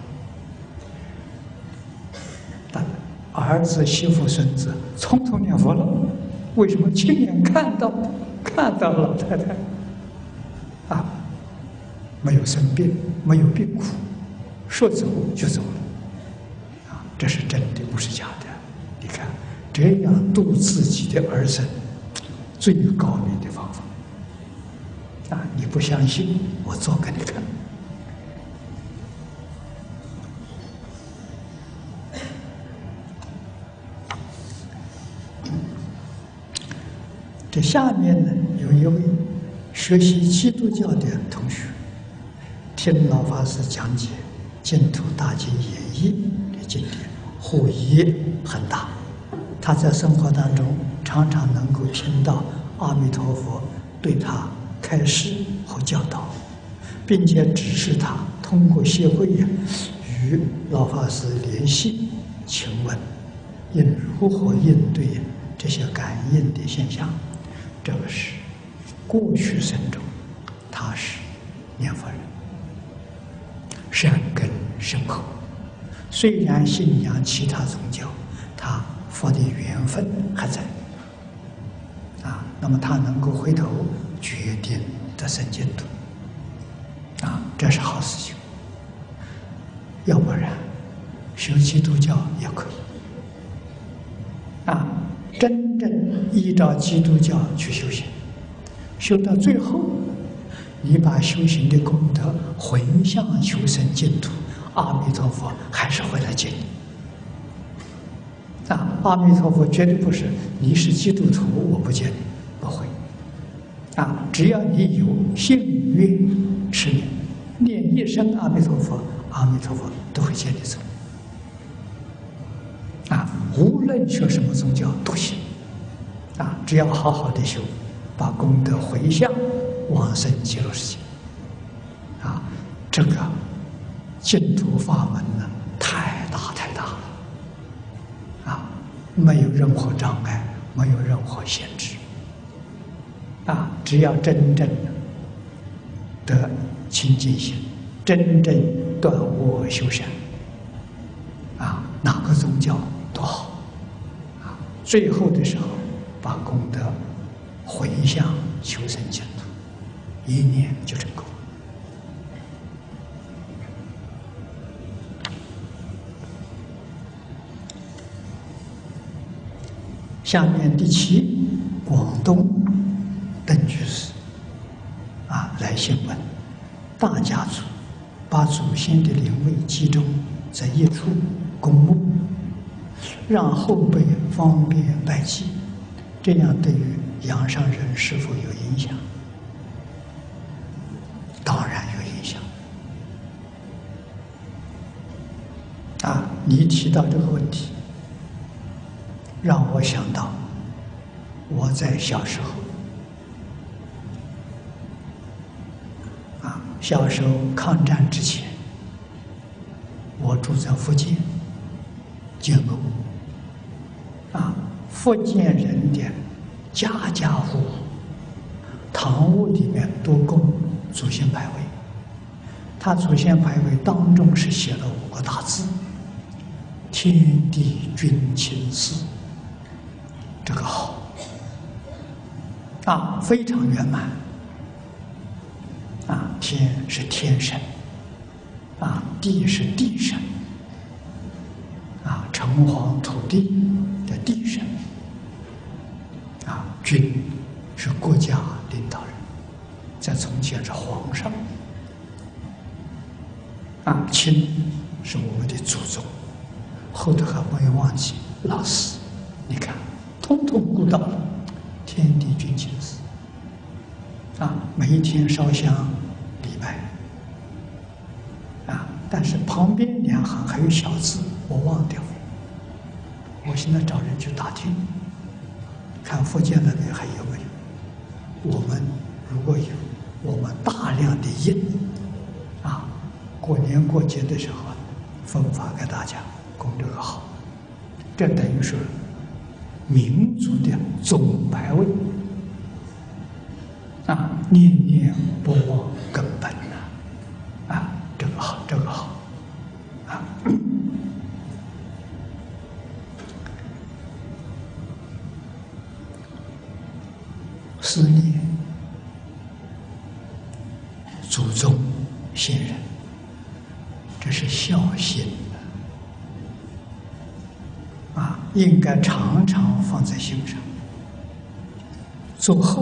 但儿子、媳妇、孙子统统念佛了。为什么亲眼看到看到老太太啊，没有生病，没有病苦，说走就走了，啊，这是真的，不是假的。你看，这样度自己的儿孙，最高明的方法。啊，你不相信，我做给你看。这下面呢，有一位学习基督教的同学，听老法师讲解《净土大经演义》的经典，获益很大。他在生活当中常常能够听到阿弥陀佛对他开示和教导，并且指示他通过协会呀与老法师联系，请问应如何应对这些感应的现象？这个是过去生中他是念佛人，善根深厚，虽然信仰其他宗教，他佛的缘分还在啊，那么他能够回头决定得生净土。啊，这是好事情。要不然，修基督教也可以。啊，真正依照基督教去修行，修到最后，你把修行的功德回向求生净土，阿弥陀佛还是会来接你。啊，阿弥陀佛绝对不是你是基督徒，我不接你，不会。啊，只要你有信愿。持念，念一声阿弥陀佛，阿弥陀佛都会接你走。啊，无论学什么宗教都行。啊，只要好好的修，把功德回向往生极乐世界。啊，这个净土法门呢，太大太大了。啊，没有任何障碍，没有任何限制。啊，只要真正的。得清净心，真正断恶修善，啊，哪个宗教都好，啊，最后的时候把功德回向求生净土，一念就成功。下面第七，广东邓居士。啊，来信问大家族把祖先的灵位集中在一处公墓，让后辈方便拜祭，这样对于阳上人是否有影响？当然有影响。啊，你提到这个问题，让我想到我在小时候。啊小时候抗战之前，我住在福建建构，啊，福建人的家家户户堂屋里面都供祖先牌位，他祖先牌位当中是写了五个大字：“天地君亲师”，啊，非常圆满。啊，天是天神，啊，地是地神，啊，城隍土地的地神，啊，君是国家领导人，在从前是皇上，啊，亲是我们的祖宗，后头还没有忘记老师，你看，通通顾到了，天地君亲师，啊，每一天烧香。但是旁边两行还有小字，我忘掉了。我现在找人去打听，看福建那边还有没有。我们如果有，我们大量的印，啊，过年过节的时候分发给大家，供这个好。这等于说民族的总牌位，念念不忘根本呐，啊，这个好，这个好，啊。思念祖宗先人，这是孝心啊，应该常常放在心上。做好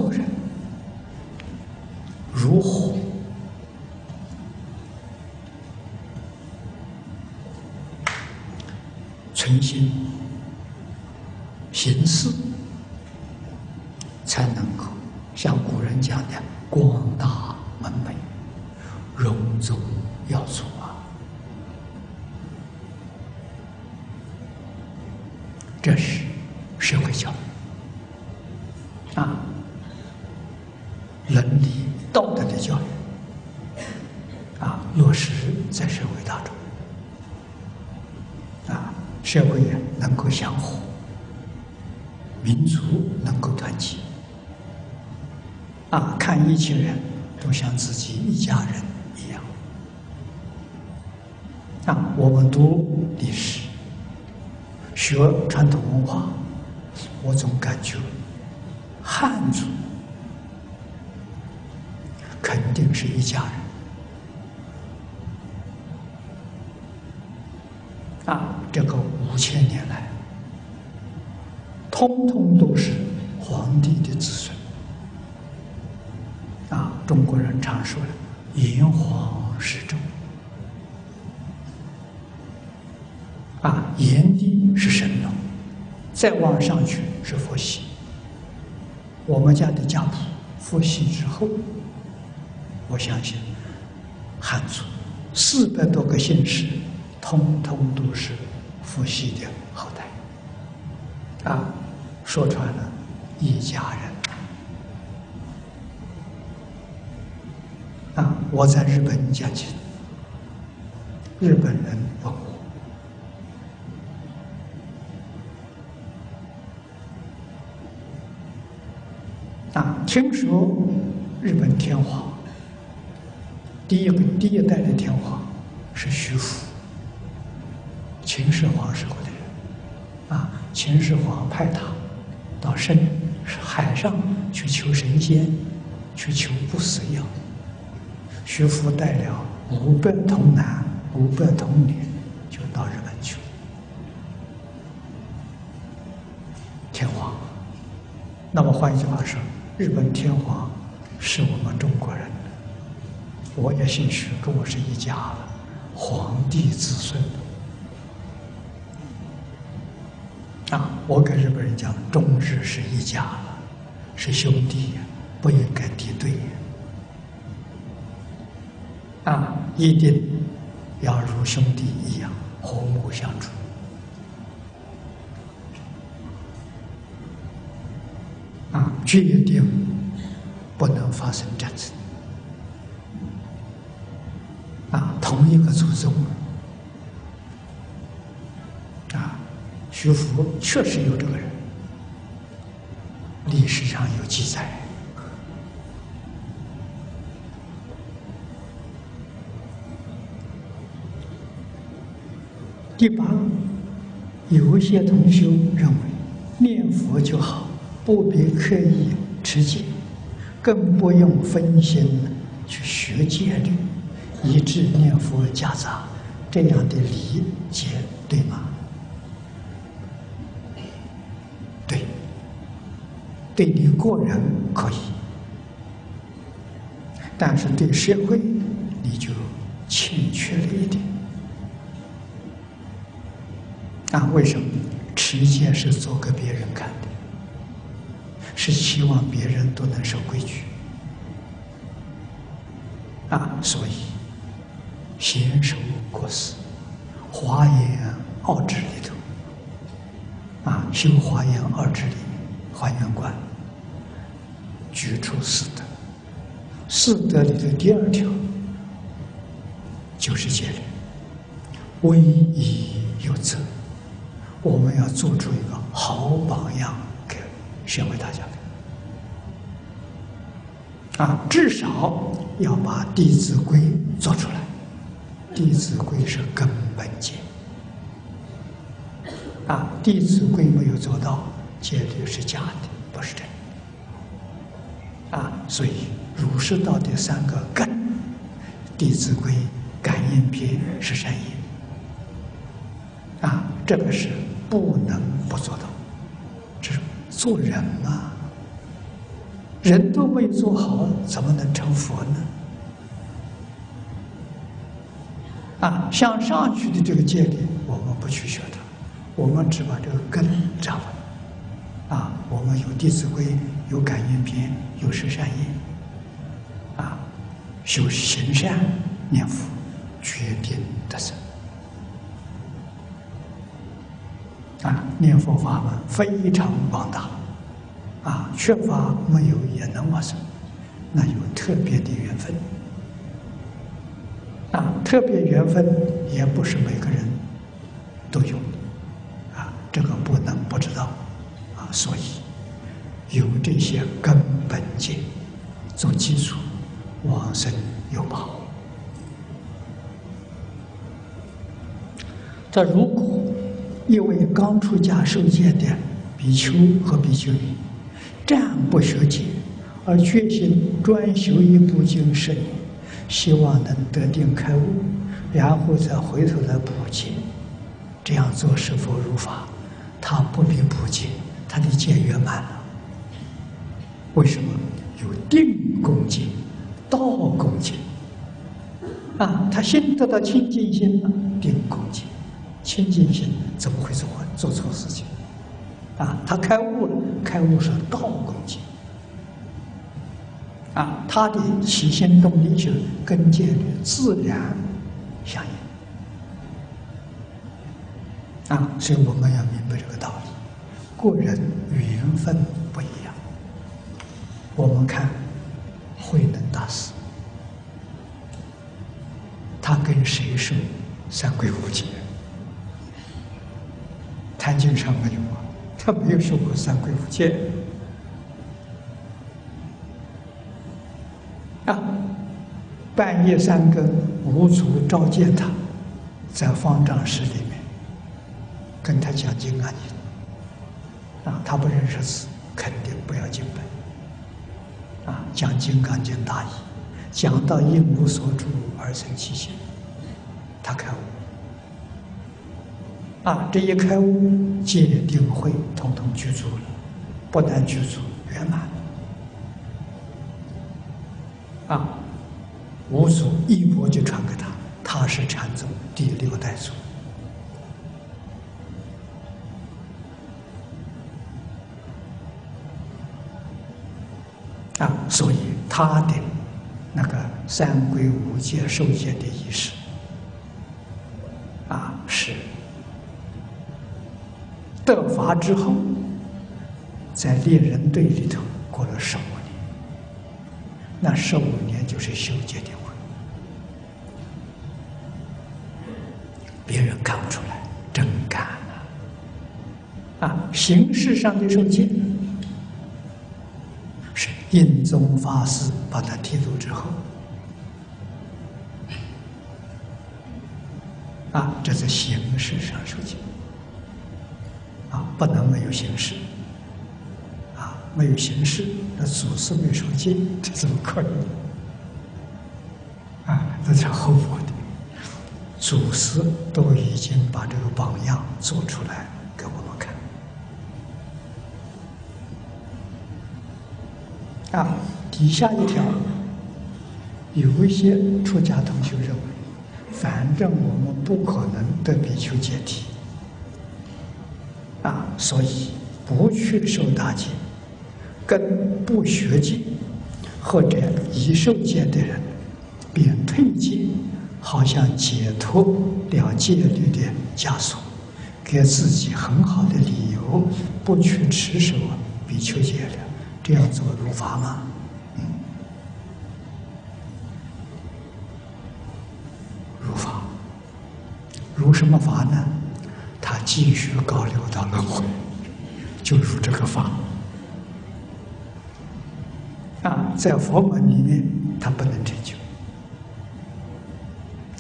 落实在社会当中，啊，社会能够相互，民族能够团结，啊，看一切人都像自己一家人一样，啊，我们读历史，学传统文化，我总感觉汉族肯定是一家人。啊，这个五千年来，通通都是皇帝的子孙。啊，中国人常说的“炎黄始终”。啊，炎帝是神农，再往上去是伏羲。我们家的家谱，伏羲之后，我相信汉族四百多个姓氏。通通都是伏羲的后代，啊，说穿了，一家人。啊，我在日本讲起，日本人问我，啊，听说日本天皇第一个第一代的天皇是徐福。秦始皇时候的人，啊，秦始皇派他到深海上去求神仙，去求不死药。徐福带了五百童男、五百童女，就到日本去了。天皇，那么换一句话说，日本天皇是我们中国人，我也姓徐，跟我是一家了，皇帝子孙。啊！我跟日本人讲，中日是一家了，是兄弟，不应该敌对。啊，一定要如兄弟一样和睦相处。啊，决定不能发生战争。啊，同一个祖宗。徐福确实有这个人，历史上有记载。第八，有一些同学认为念佛就好，不必刻意持戒，更不用分心去学戒律，以致念佛夹杂，这样的理解对吗？对你个人可以，但是对社会你就欠缺了一点。啊，为什么？持戒是做给别人看的，是希望别人都能守规矩。啊，所以贤守国事，华严二智里头，啊，修华严二智里华严观。举出四德，四德里的第二条就是戒律，威仪有则，我们要做出一个好榜样给社会大家的。啊，至少要把《弟子规》做出来，《弟子规》是根本戒。啊，《弟子规》没有做到，戒律是假的，不是真。所以儒释道的三个根，《弟子规》《感应篇》是善业，啊，这个是不能不做到。这是做人嘛，人都没做好，怎么能成佛呢？啊，向上去的这个戒律，我们不去学它，我们只把这个根扎稳。啊，我们有《弟子规》，有《感应篇》，有十善业，啊，修行善念佛，决定得生。啊，念佛法门非常广大，啊，缺乏没有也能往生，那有特别的缘分。啊，特别缘分也不是每个人都有，啊，这个不能不知道，啊，所以有这些根本戒做基础，往生有把握。这如果一位刚出家受戒的比丘和比丘尼，暂不学戒，而决心专修一部经十年，希望能得定开悟，然后再回头来补戒，这样做是否如法？他不必补戒，他的戒圆满。为什么？有定功戒、道功戒啊，他先得到清净心了，定功戒。清净心怎么会做做错事情？啊，他开悟了，开悟是道功境。啊，他的起心动念就跟戒律自然相应。啊，所以我们要明白这个道理，个人缘分。我们看慧能大师，他跟谁受三归五戒？谭经上没有啊，他没有受过三皈五戒啊。半夜三更，五祖召见他，在方丈室里面跟他讲经啊，啊，他不认识字，肯定不要经本。讲《金刚经》大义，讲到一无所住而生其心，他开悟。啊，这一开悟，戒定慧统统具足了，不但具足圆满。啊，无所一钵就传给他，他是禅宗第六代他的那个三归五戒受戒的仪式，啊是。得法之后，在猎人队里头过了十五年，那十五年就是修戒定慧，别人看不出来，真干啊！啊，形式上的受戒，宗法师把他剃度之后，啊，这是形式上受戒。啊，不能没有形式，啊，没有形式，那祖师没有受戒，这怎么可能？啊，这是后果的。祖师都已经把这个榜样做出来给底下一条，有一些出家同学认为，反正我们不可能得比丘戒体。啊，所以不去受大戒，跟不学戒或者已受戒的人，便退戒，好像解脱了戒律的枷锁，给自己很好的理由，不去持守比丘戒了。这样做如法吗？什么法呢？他继续高流到轮回，就入这个法啊，在佛门里面他不能成就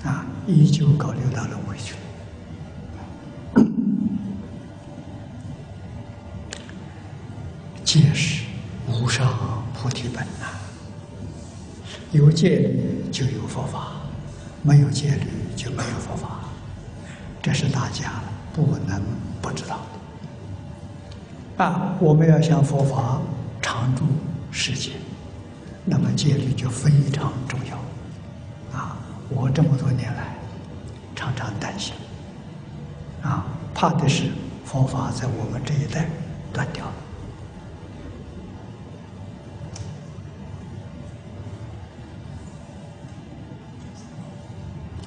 啊，依旧高流到轮回去了。戒是无上菩提本呐，有戒律就有佛法，没有戒律就没有佛法，这是大家。不能不知道的啊！我们要想佛法常住世间，那么戒律就非常重要啊！我这么多年来常常担心啊，怕的是佛法在我们这一代断掉了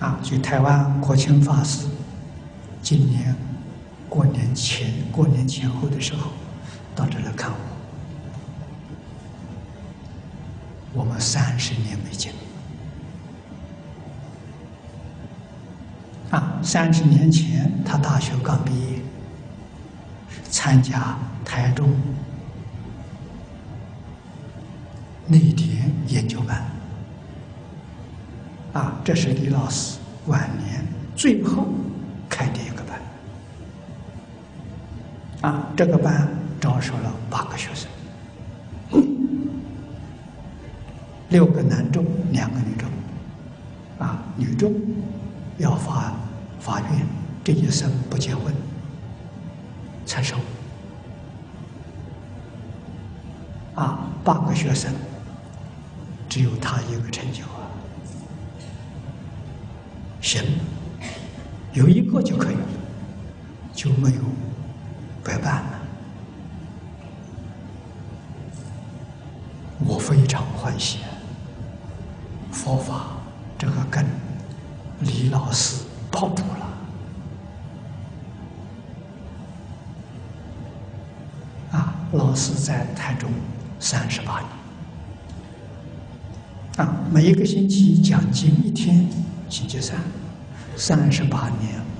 啊！就台湾国清法师。今年过年前、过年前后的时候，到这来看我。我们三十年没见啊，三十年前他大学刚毕业，参加台中内田研究班。啊，这是李老师晚年最后这个班招收了八个学生，六个男中，两个女中。啊，女中要发法院，这一生不结婚才收。啊，八个学生，只有他一个成就三十八年。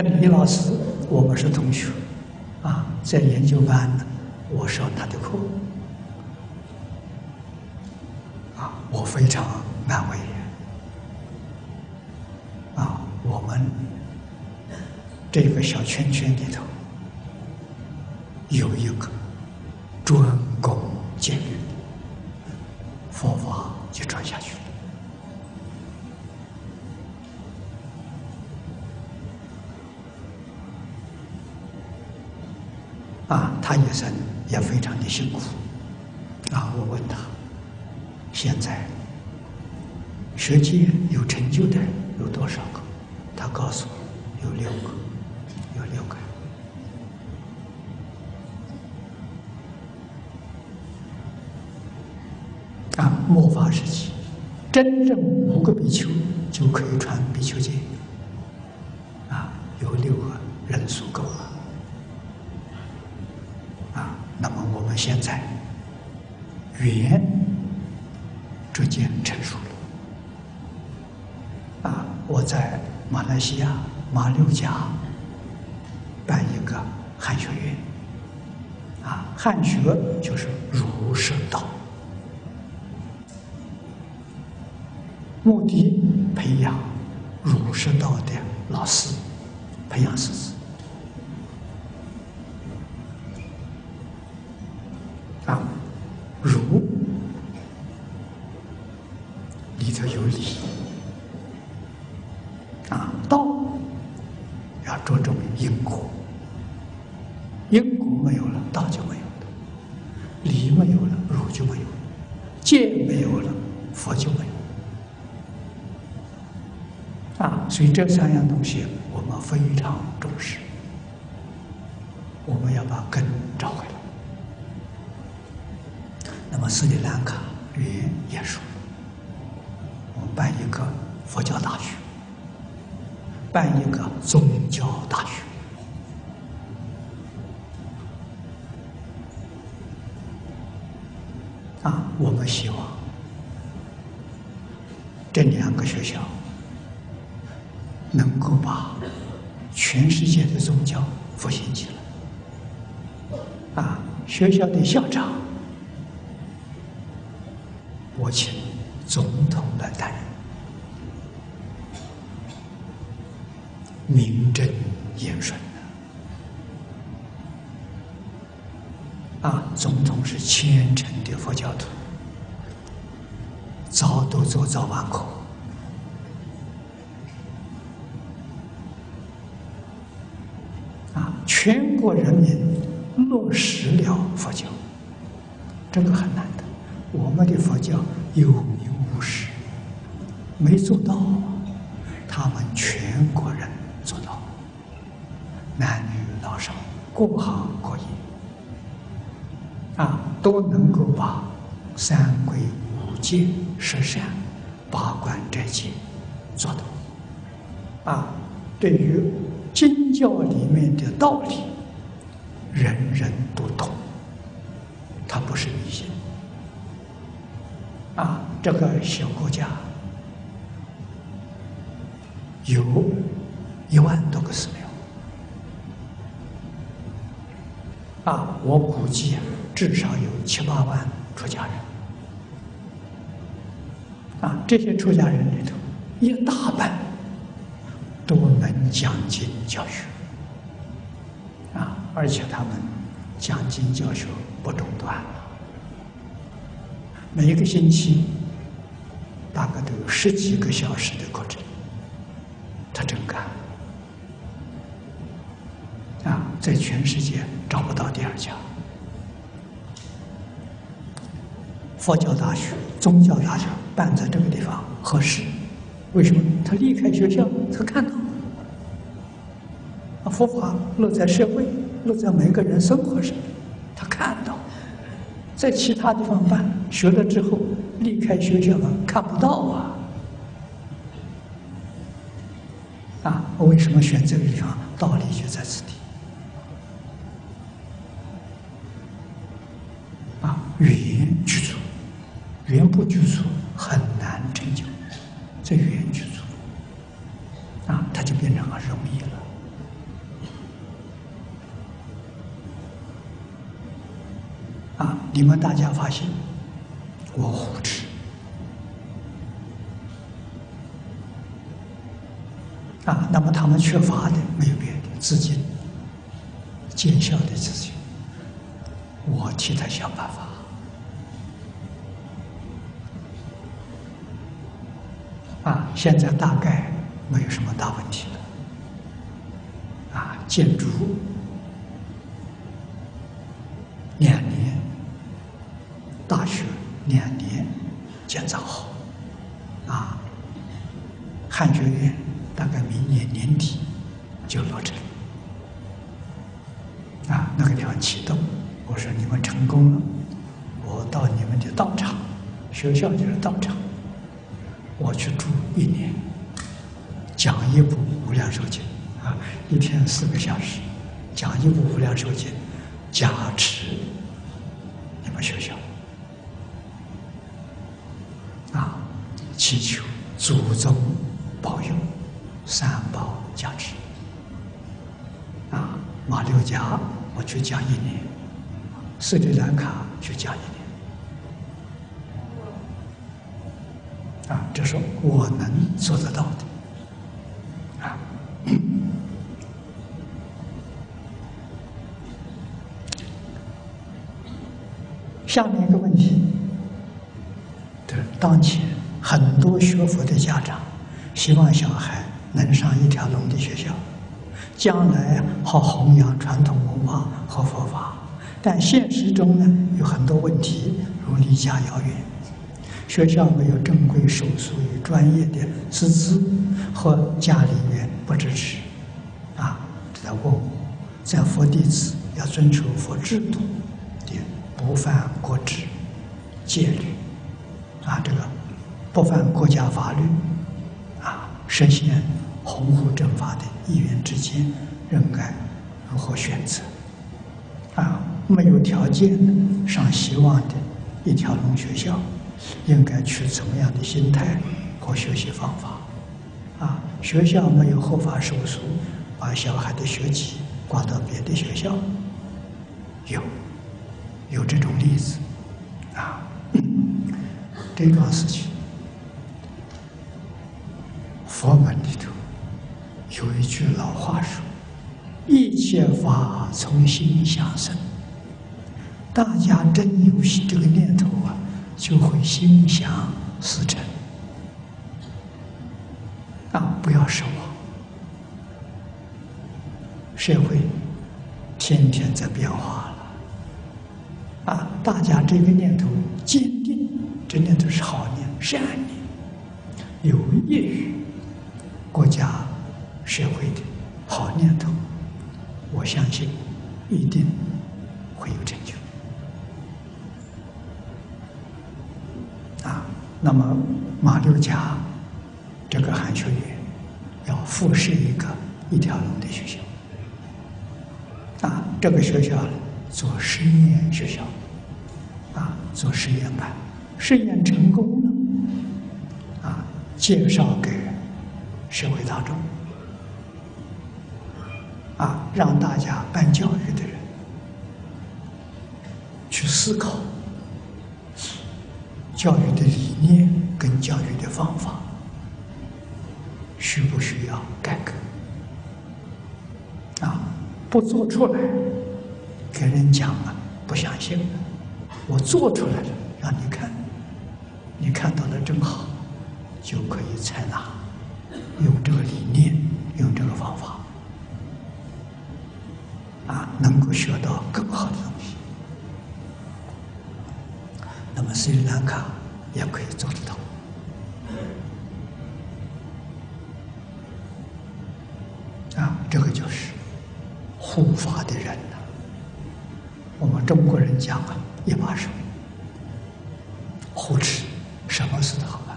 跟李老师，我们是同学，啊，在研究班呢，我上他的课，啊，我非常安慰，啊，我们这个小圈圈里头有一个专真正五个比丘就可以传比丘戒。啊，有六个人数够了。啊那么我们现在语言逐渐成熟了啊！我在马来西亚马六甲办一个汉学院啊，汉学目的培养儒释道的老师，学校的校长。啊，都能够把三规五戒、十善、八关斋戒做到，啊，对于经教里面的道理，人人都懂，它不是迷信，啊，这个小国家。有一万多个寺庙，啊，我估计啊，至少有七八万出家人，啊，这些出家人里头，一大半都能讲经教学，啊，而且他们讲经教学不中断，每一个星期大概都有十几个小时的课程。他真干啊，在全世界找不到第二家。佛教大学、宗教大学办在这个地方合适，为什么？他离开学校，他看到，佛法落在社会，落在每个人生活上，他看到，在其他地方办学了之后，离开学校了，看不到啊。啊，我为什么选这个地方？道理就在此地。现在大概没有什么大问题了。啊，建筑兰卡去讲一点，啊，这是我能做得到的啊。下面一个问题，对，当前很多学佛的家长希望小孩。能上一条龙的学校，将来好弘扬传统文化和佛法，但现实中呢有很多问题，如离家遥远，学校没有正规手术与专业的师资，和家里面不支持，啊，在问我，在佛弟子要遵守佛制度的，不犯国制戒律，啊，这个不犯国家法律，啊，实现。弘护正法的一员之间，应该如何选择？啊，没有条件的上希望的一条龙学校，应该取怎么样的心态和学习方法？啊，学校没有合法手续，把小孩的学籍挂到别的学校，有，有这种例子，啊，这桩事情，佛门里头。有一句老话说：“一切法从心想生。”大家真有这个念头啊，就会心想事成。啊，不要失望。社会天天在变化了。啊，大家这个念头坚定，这念头是好念、善念，有益于国家。社会的好念头，我相信一定会有成那么马六甲这个汉学院要复试一个一条龙的学校。啊，这个学校，做实验学校，啊，做实验班，实验成功了，啊，介绍给社会大众，啊，让大家办教育的人去思考教育的理念跟教育的方法，需不需要改革？啊。不做出来，给人讲了不相信。我做出来了，让你看，你看到了正好，就可以采纳，用这个理念，用这个方法，啊，能够学到更好的东西。那么斯里兰卡也可以做得到，啊，这个就是。护法的人呐？我们中国人讲啊，一把手护持，什么事都好办；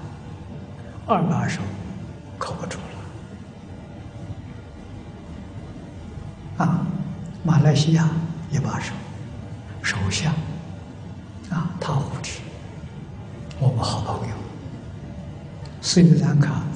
二把手靠不住了。啊，马来西亚斯里兰卡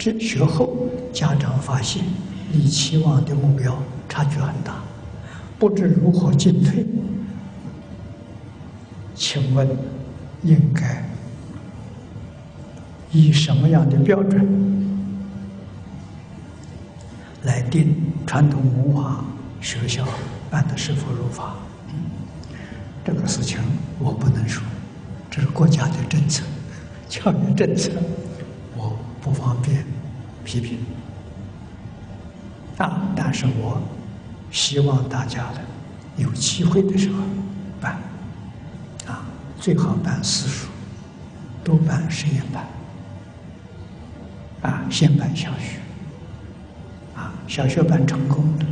这学后，家长发现与期望的目标差距很大，不知如何进退。请问，应该以什么样的标准来定传统文化学校办的是否如法？这个事情我不能说，这是国家的政策，教育政策，我不方便批评。啊，但是我希望大家呢有机会的时候办啊。最好办私塾，多办实验班，啊，先办小学，啊，小学办成功的，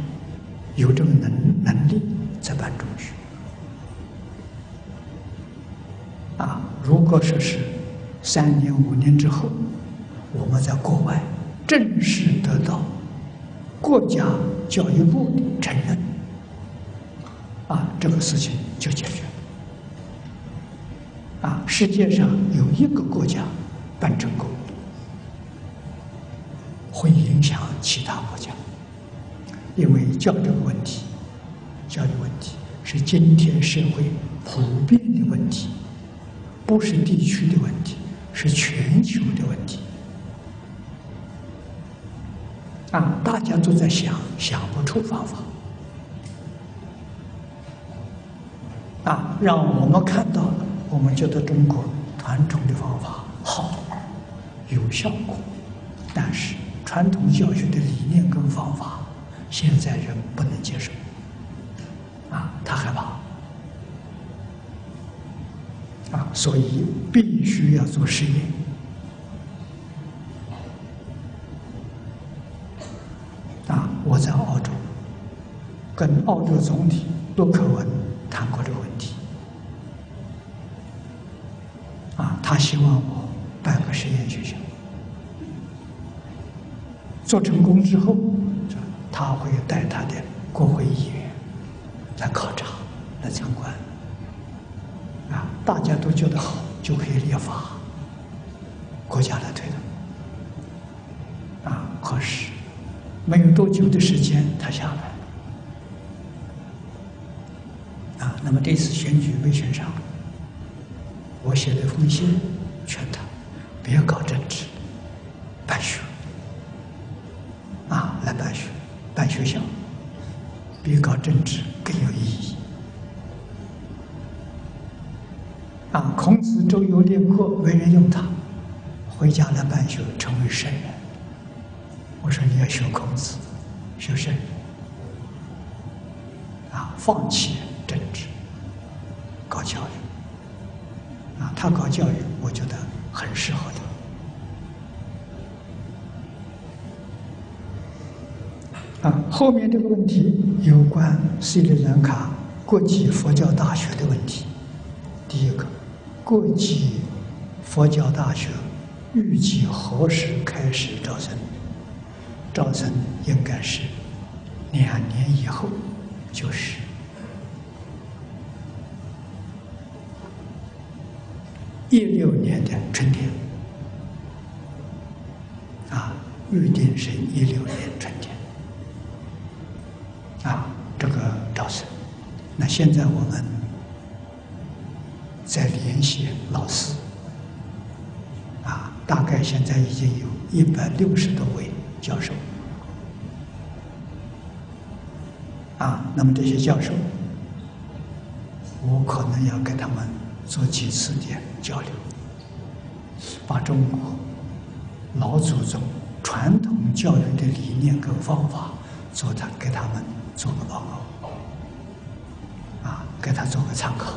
有这个能能力再办中学，啊，如果说是三年五年之后，我们在国外正式得到国家教育部的承认，啊，这个事情就解决了。啊，世界上有一个国家办成功，会影响其他国家，因为教育问题，教育问题是今天社会普遍的问题，不是地区的问题，是全球的问题。啊，大家都在想，想不出方法。啊，让我们看到了。我们觉得中国传统的方法好，有效果，但是传统教学的理念跟方法，现在人不能接受，啊，他害怕，啊，所以必须要做实验，跟澳洲总理陆克文谈过这个问题。啊他希望我办个实验学校，做成功之后，他会带他的国会议员来考察、来参观，啊，大家都觉得好，就可以立法，国家来推动，啊，可是没有多久的时间，他下来，那么这次选举没选上。我写了一封信，后面这个问题有关斯里兰卡国际佛教大学的问题，第一个。国际佛教大学预计何时开始招生？招生应该是两年以后，就是一六年的春天。啊，预定是一六年现在我们。在联系老师，啊，大概现在已经有一百六十多位教授，啊，那么这些教授，我可能要跟他们做几次的交流，把中国老祖宗传统教育的理念跟方法做他给他们做个报告，给他做个参考。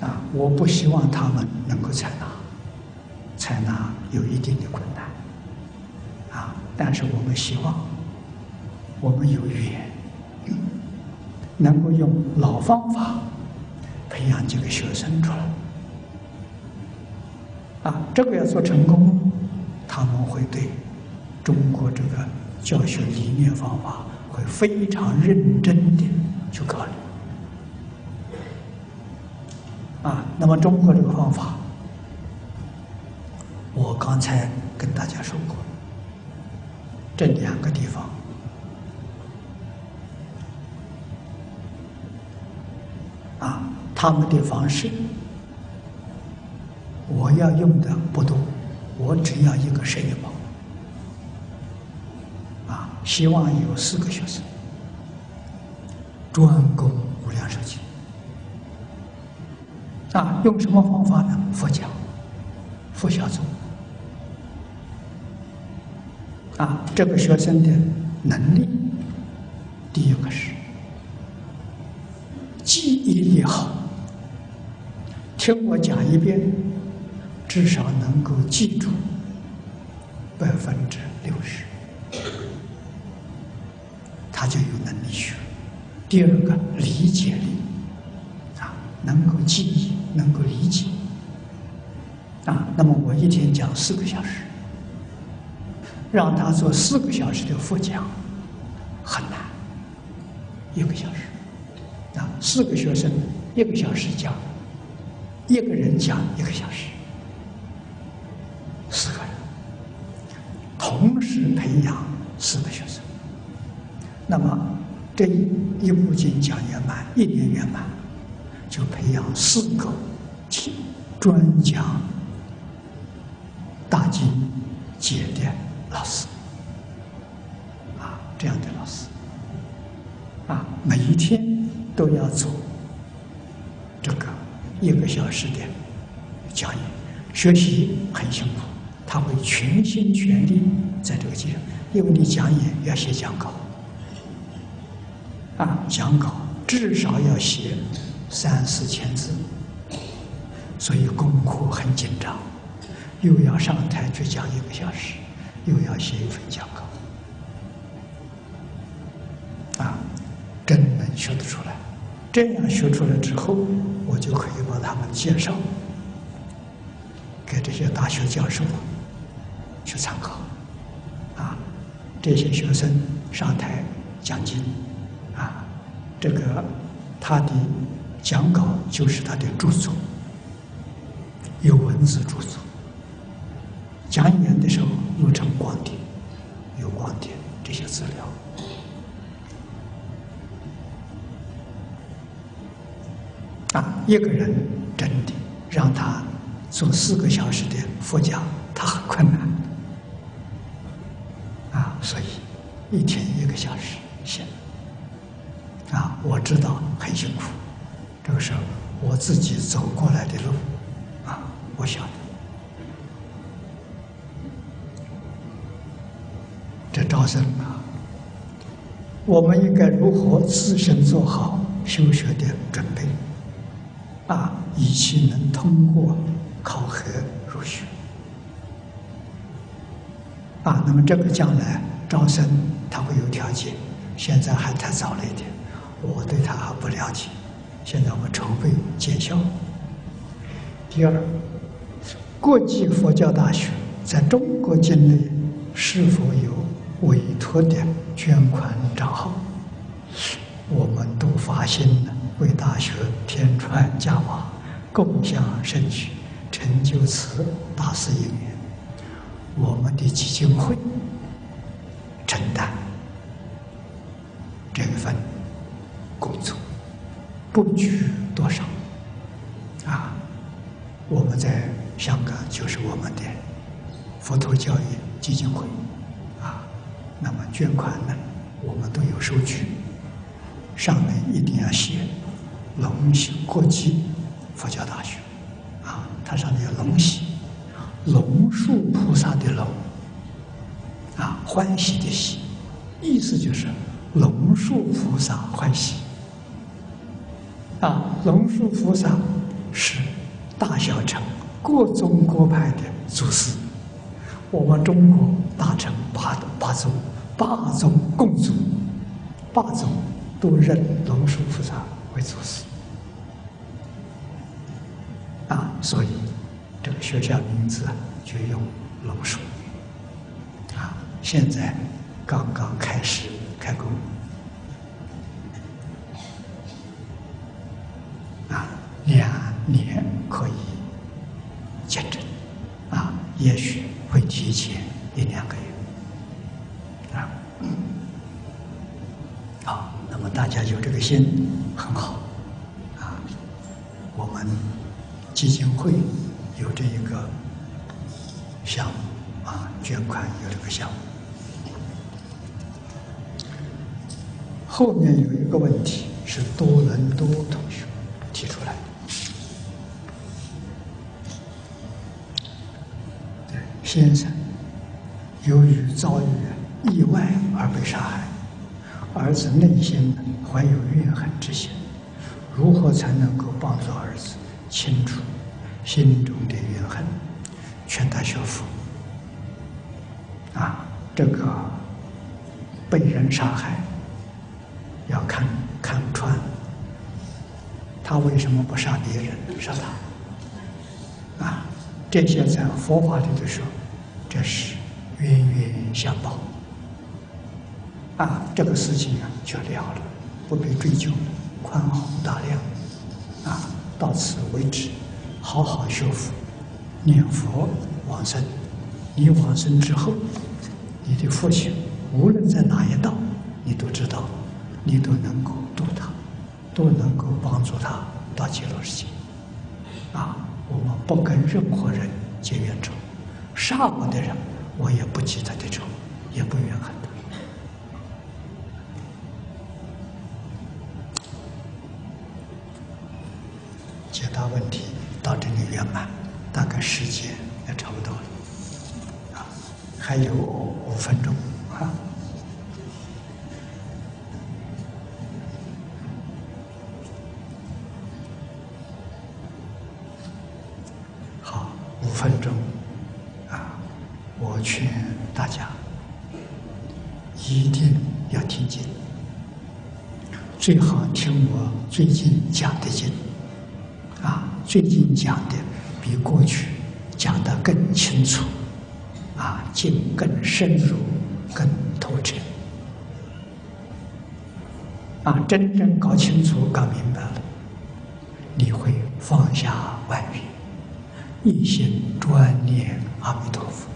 啊，我不希望他们能够采纳，采纳有一定的困难，啊，但是我们希望，我们有缘，能够用老方法培养几个学生出来，啊，这个要做成功，他们会对中国这个教学理念方法会非常认真的去考虑。啊，那么中国这个方法，我刚才跟大家说过，这两个地方，啊，他们的方式，我要用的不多，我只要一个摄影包，希望有四个学生，专攻无量寿经。啊，用什么方法呢？佛教，佛小宗。啊，这个学生的能力，第一个是记忆力好，听我讲一遍，至少能够记住百分之第二个理解力，啊，能够记忆。能够理解。啊，那么我一天讲四个小时，让他做四个小时的复讲很难，一个小时。啊，四个学生一个小时讲，一个人讲一个小时，四个人同时培养四个学生，那么这一一部经讲圆满，一年圆满。就培养四个专讲大经解的老师，啊，这样的老师，啊，每一天都要做这个一个小时的讲演，学习很辛苦，他会全心全力在这个基础，因为你讲演要写讲稿，啊，讲稿至少要写。三四千字，所以功课很紧张，又要上台去讲一个小时，又要写一份讲稿，啊，真能学得出来。这样学出来之后，我就可以把他们介绍给这些大学教授去参考，啊，这些学生上台讲经，这个他的。讲稿就是他的著作，有文字著作。讲演的时候录成光碟，有光碟这些资料。啊，一个人真的让他做四个小时的佛讲，他很困难。啊所以一天一个小时行。啊，我知道很辛苦，这个是我自己走过来的路，啊，我晓得。这招生啊，我们应该如何自身做好修学的准备？啊，以期能通过考核入学。啊，那么这个将来招生他会有条件，现在还太早了一点，我对他还不了解。现在我们筹备建校。第二，国际佛教大学在中国境内是否有委托的捐款账号？我们都发心了，为大学添砖加瓦，共享盛举，成就此大事业。我们的基金会承担这份工作，不拘多少啊！我们在香港就是我们的佛陀教育基金会啊。那么捐款呢，我们都有收据，上面一定要写“龙兴国际佛教大学”啊，它上面有龙喜。龙树菩萨的龙，啊，欢喜的喜，意思就是龙树菩萨欢喜。啊，龙树菩萨是大小乘各宗各派的祖师，我们中国大乘八八宗，八宗共祖，八宗都认龙树菩萨为祖师。啊，所以。这个学校名字就用龙树啊，现在刚刚开始开工两年可以见证啊，也许会提前一两个月啊。好，那么大家有这个心很好啊，我们基金会。有这一个项目啊，捐款有这个项目。后面有一个问题是多伦多同学提出来先生由于遭遇意外而被杀害，儿子内心怀有怨恨之心，如何才能够帮助儿子清除？心中的怨恨，劝他学佛。啊，这个被人杀害，要看看穿，他为什么不杀别人，杀他？啊，这些在佛法里头说，这是冤冤相报。啊，这个事情啊就了了，不必追究，宽宏大量。啊，到此为止。好好修复，念佛往生。你往生之后，你的父亲无论在哪一道，你都知道，你都能够度他，都能够帮助他到极乐世界。啊，我们不跟任何人结冤仇，杀我的人，我也不记他的仇，也不怨恨他。解答问题。到这里圆满，大概时间也差不多了，啊，还有五分钟，最好听我最近讲的经。啊最近讲的比过去讲的更清楚，啊，经更深入、更透彻，啊，真正搞清楚、搞明白了，你会放下万缘，一心专念阿弥陀佛，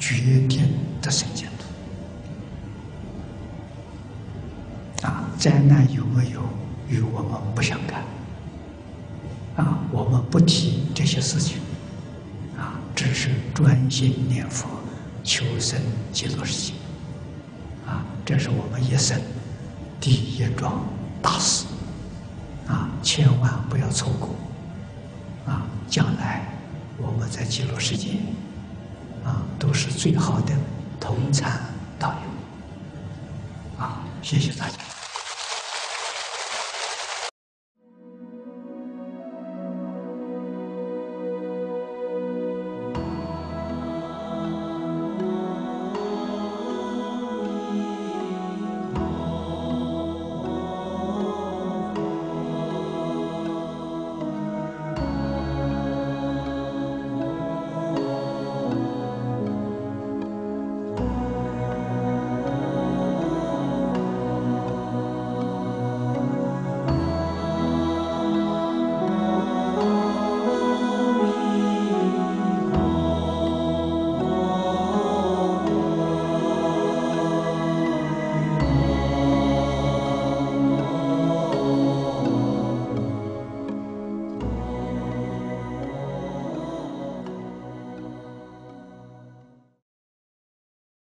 决定得生灾难有没有与我们不相干？啊，我们不提这些事情，啊，只是专心念佛，求生极乐世界。啊这是我们一生第一桩大事，啊，千万不要错过，啊，将来我们在极乐世界，啊，都是最好的同参道友，啊，谢谢大家。